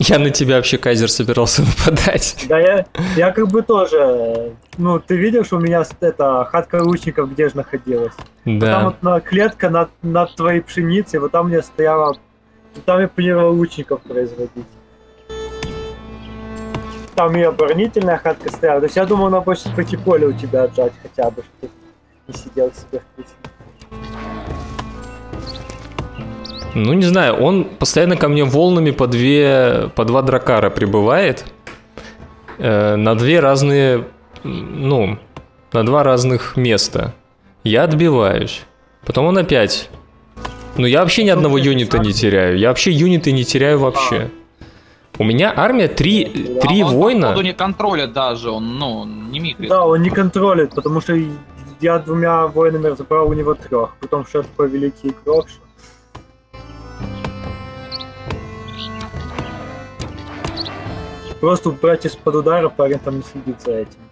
Я на тебя вообще, Кайзер, собирался нападать. Да, я, я как бы тоже... Ну, ты видел, что у меня это хатка лучников где же находилась? Там Да. вот на клетка над, над твоей пшеницей, вот там у меня стояла... Там я планировал лучников производить. Там и оборонительная хатка стояла. То есть я думал, на больше пойти поле у тебя отжать хотя бы, чтобы ты не сидел себе в пути. Ну, не знаю, он постоянно ко мне волнами по две, по два дракара прибывает. э, на две разные, ну, на два разных места. Я отбиваюсь. Потом он опять. Ну, я вообще ни одного юнита не теряю. Я вообще юниты не теряю вообще. У меня армия три, Да, три А он, воина. походу, не контролит даже, он, ну, не микрит. Да, он не контролит, потому что я двумя воинами разобрал у него трех. Потом что такой великий игрок. Просто убрать из-под удара парень там не следит за этим.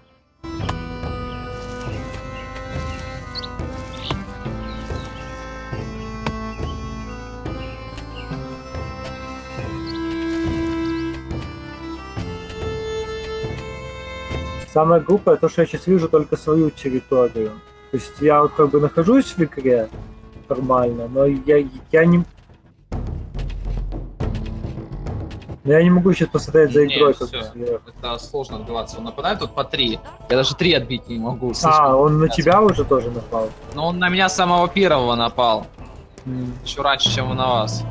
Самое глупое, то, что я сейчас вижу только свою территорию. То есть я вот как бы нахожусь в игре формально, но я, я не... Но я не могу сейчас посмотреть за Не, игрой, как всё. сверху. Это сложно отбиваться. Он нападает тут по три. Я даже три отбить не могу. А, слишком. он на тебя уже тоже напал. Но он на меня самого первого напал. М. Еще раньше, чем на вас.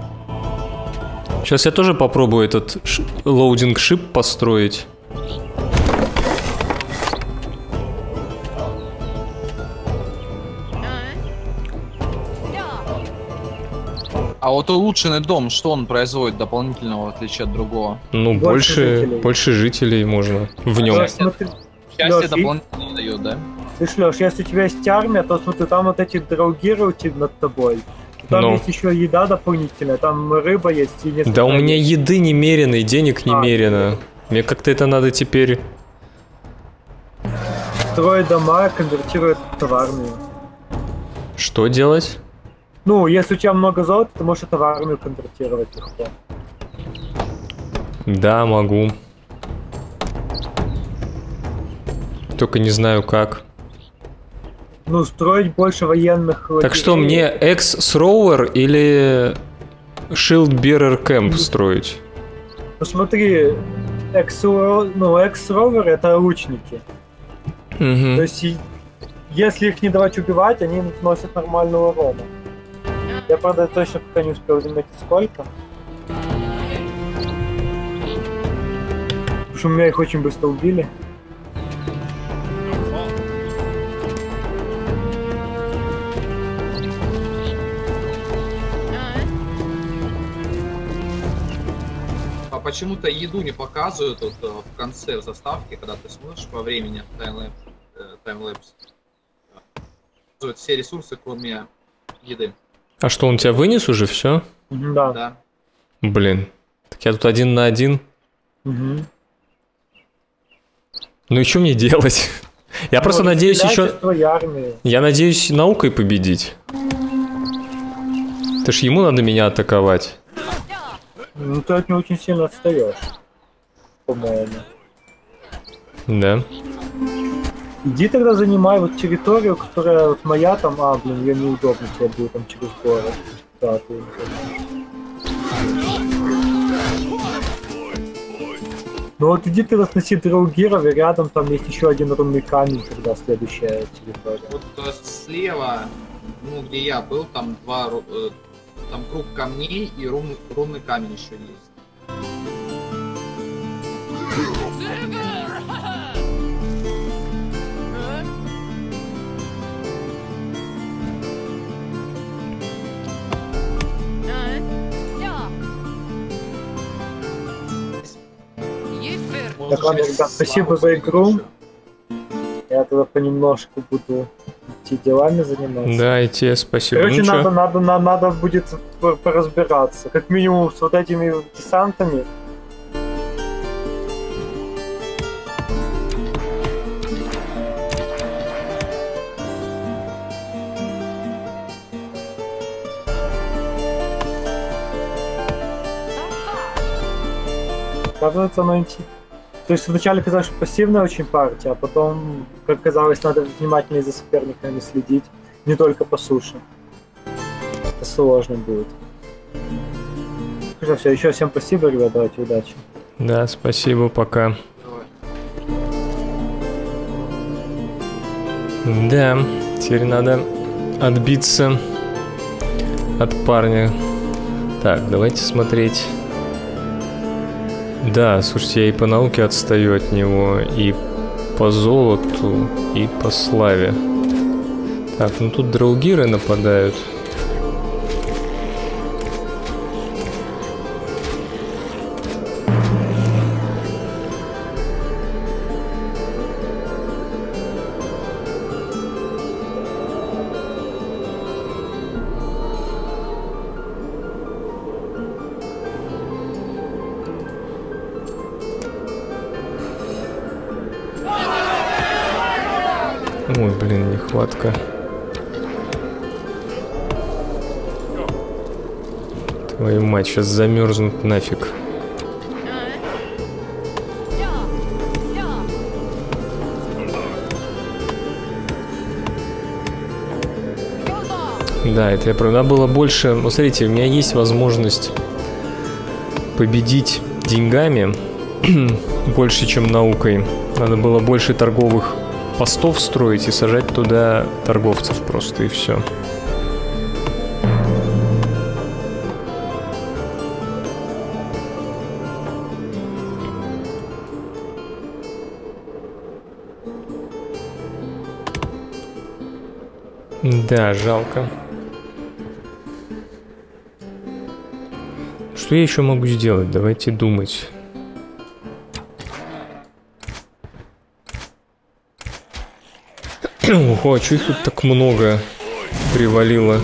Сейчас я тоже попробую этот ш- loading ship построить. А вот улучшенный дом, что он производит дополнительного, в отличие от другого? Ну, Больше больше, жителей. больше жителей можно в нем. Смотри, Счастье Лёш, и- дополнительно не дает, да? ты ж, Лёш, если у тебя есть армия, то смотри, там вот эти драугиры у тебя над тобой. Там Ну. есть еще еда дополнительная, там рыба есть и несколько... Да у меня еды немерено и денег А. немерено. Мне как-то это надо теперь... Строят дома, конвертируют в армию. Что делать? Ну, если у тебя много золота, ты можешь это в армию конвертировать легко. Да, могу. Только не знаю как. Ну, строить больше военных Так что мне экс-сроуэр или Shield Bearer Camp строить? Ну смотри, экс ну, экс-ровер это лучники. То Мгм. есть, если их не давать убивать, они наносят нормального урона. Я, правда, точно пока не успел заметить сколько. Потому что меня их очень быстро убили. А почему-то еду не показывают вот, э, в конце в заставке, когда ты смотришь по времени таймлэпс. э, таймлэпс. Показывают все ресурсы, кроме еды. А что, он тебя вынес уже все? Да. Да. Блин. Так я тут один на один. Мгм. Ну и что мне делать? Я просто Ну, надеюсь стреляйте еще... Я надеюсь наукой победить. Это ж ему надо меня атаковать. Ну, ты от него очень сильно отстаешь. По-моему. Да. Иди тогда занимай вот территорию, которая вот моя там, а, блин, ее неудобно тебе будет там через город. Да, ты. Ну вот иди ты сноси Драугиров, и рядом там есть еще один рунный камень, когда следующая территория. Вот э, слева, ну где я был, там два, э, там круг камней и рун, рунный камень еще есть. Так, ладно, ребят, спасибо за игру. Я тогда понемножку буду идти делами заниматься. Да, и тебе спасибо. Короче, Ну чё, надо, надо, надо, надо будет пор- поразбираться. Как минимум с вот этими десантами. Оказывается, оно инти- То есть вначале казалось, что пассивная очень партия, а потом, как казалось, надо внимательнее за соперниками следить. Не только по суше. Это сложно будет. Хорошо, все, еще всем спасибо, ребят, давайте удачи. Да, спасибо, пока. Давай. Да, теперь надо отбиться от парня. Так, давайте смотреть. Да, слушайте, я и по науке отстаю от него, и по золоту, и по славе. Так, ну тут драугиры нападают. Сейчас замерзнут нафиг. Да, это я правда было больше. Ну, смотрите, у меня есть возможность победить деньгами больше, чем наукой. Надо было больше торговых постов строить и сажать туда торговцев просто и все. Да, жалко. Что я еще могу сделать? Давайте думать. Ого, а что их тут так много привалило?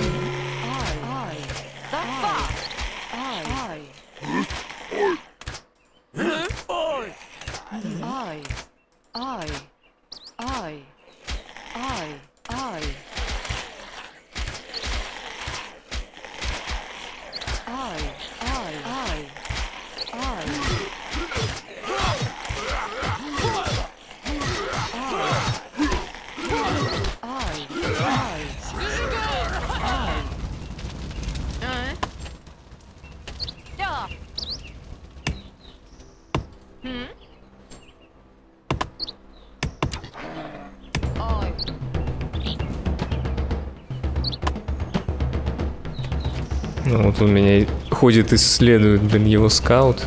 Меня и ходит, исследует, блин, его скаут.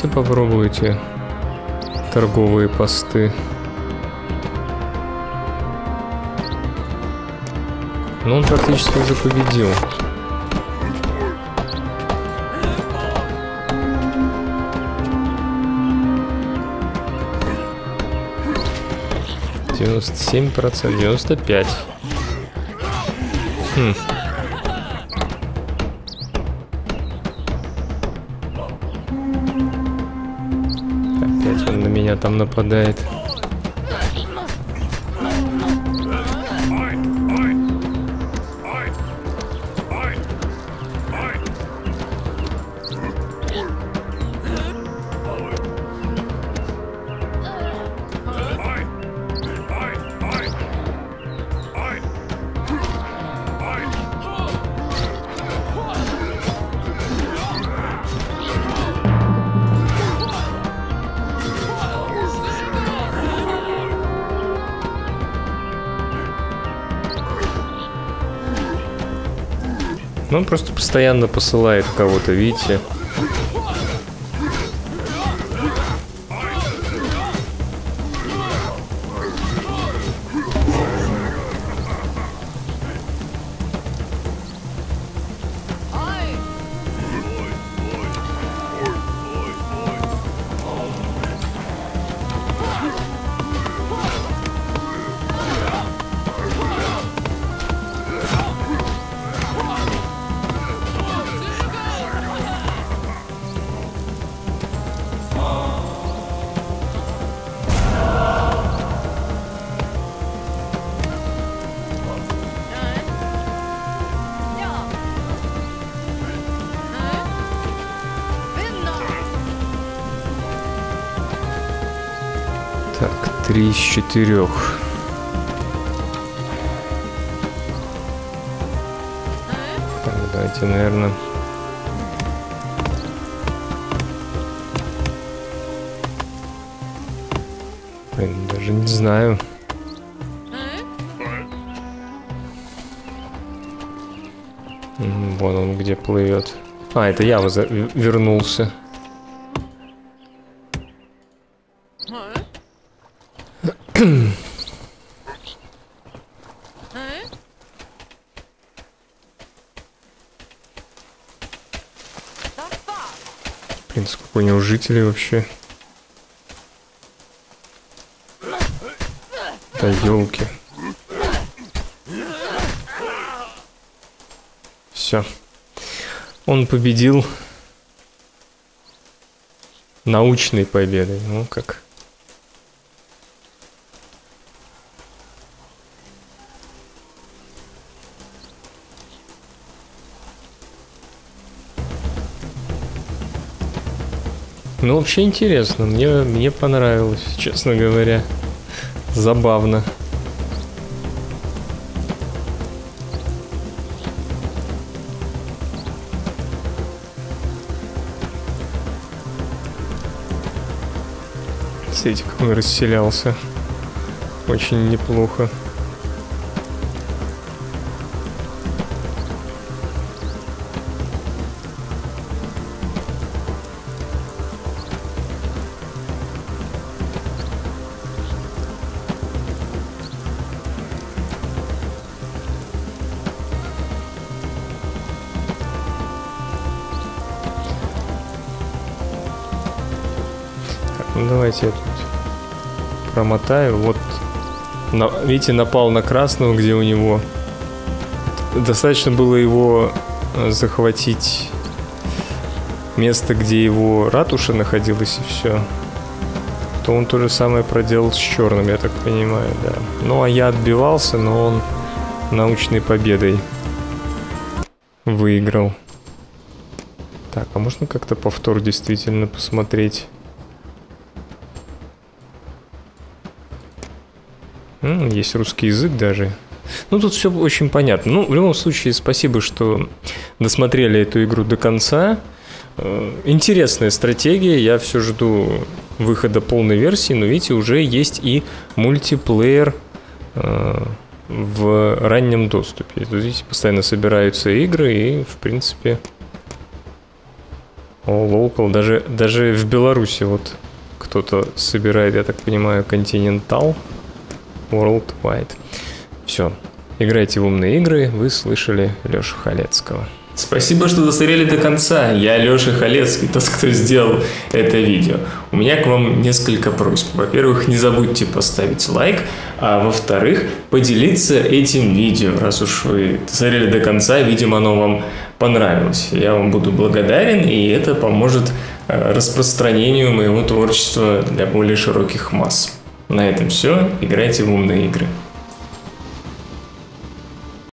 Давайте попробуйте торговые посты. Ну, он практически уже победил. Девяносто семь процентов, девяносто пять. Хм. Там нападает. Он просто постоянно посылает кого-то, видите? Четырех. Так, давайте, наверное... Блин, даже не знаю. Вон он где плывет. А, это я вернулся. Блин, жителей вообще. Да елки. Все. Он победил научной победой. Ну как. Ну, вообще интересно. Мне, мне понравилось, честно говоря. Забавно. Смотрите, как он расселялся. Очень неплохо. Промотаю. Вот, на- видите, напал на красного, где у него... Достаточно было его э, захватить место, где его ратуша находилась, и все. То он то же самое проделал с черным, я так понимаю, да. Ну, а я отбивался, но он научной победой выиграл. Так, а можно как-то повтор действительно посмотреть? М, Есть русский язык даже. Ну, тут все очень понятно. Ну, в любом случае, спасибо, что досмотрели эту игру до конца. Э, Интересная стратегия. Я все жду выхода полной версии, но видите, уже есть и мультиплеер э, в раннем доступе. Тут, видите, постоянно собираются игры, и, в принципе, local, даже, даже в Беларуси вот кто-то собирает, я так понимаю, Continental Worldwide. Все, играйте в умные игры, вы слышали Лешу Халецкого. Спасибо, что досмотрели до конца. Я Леша Халецкий, тот, кто сделал это видео. У меня к вам несколько просьб. Во-первых, не забудьте поставить лайк, а во-вторых, поделиться этим видео. Раз уж вы досмотрели до конца, видимо, оно вам понравилось. Я вам буду благодарен, и это поможет э, распространению моего творчества для более широких масс. На этом все. Играйте в умные игры.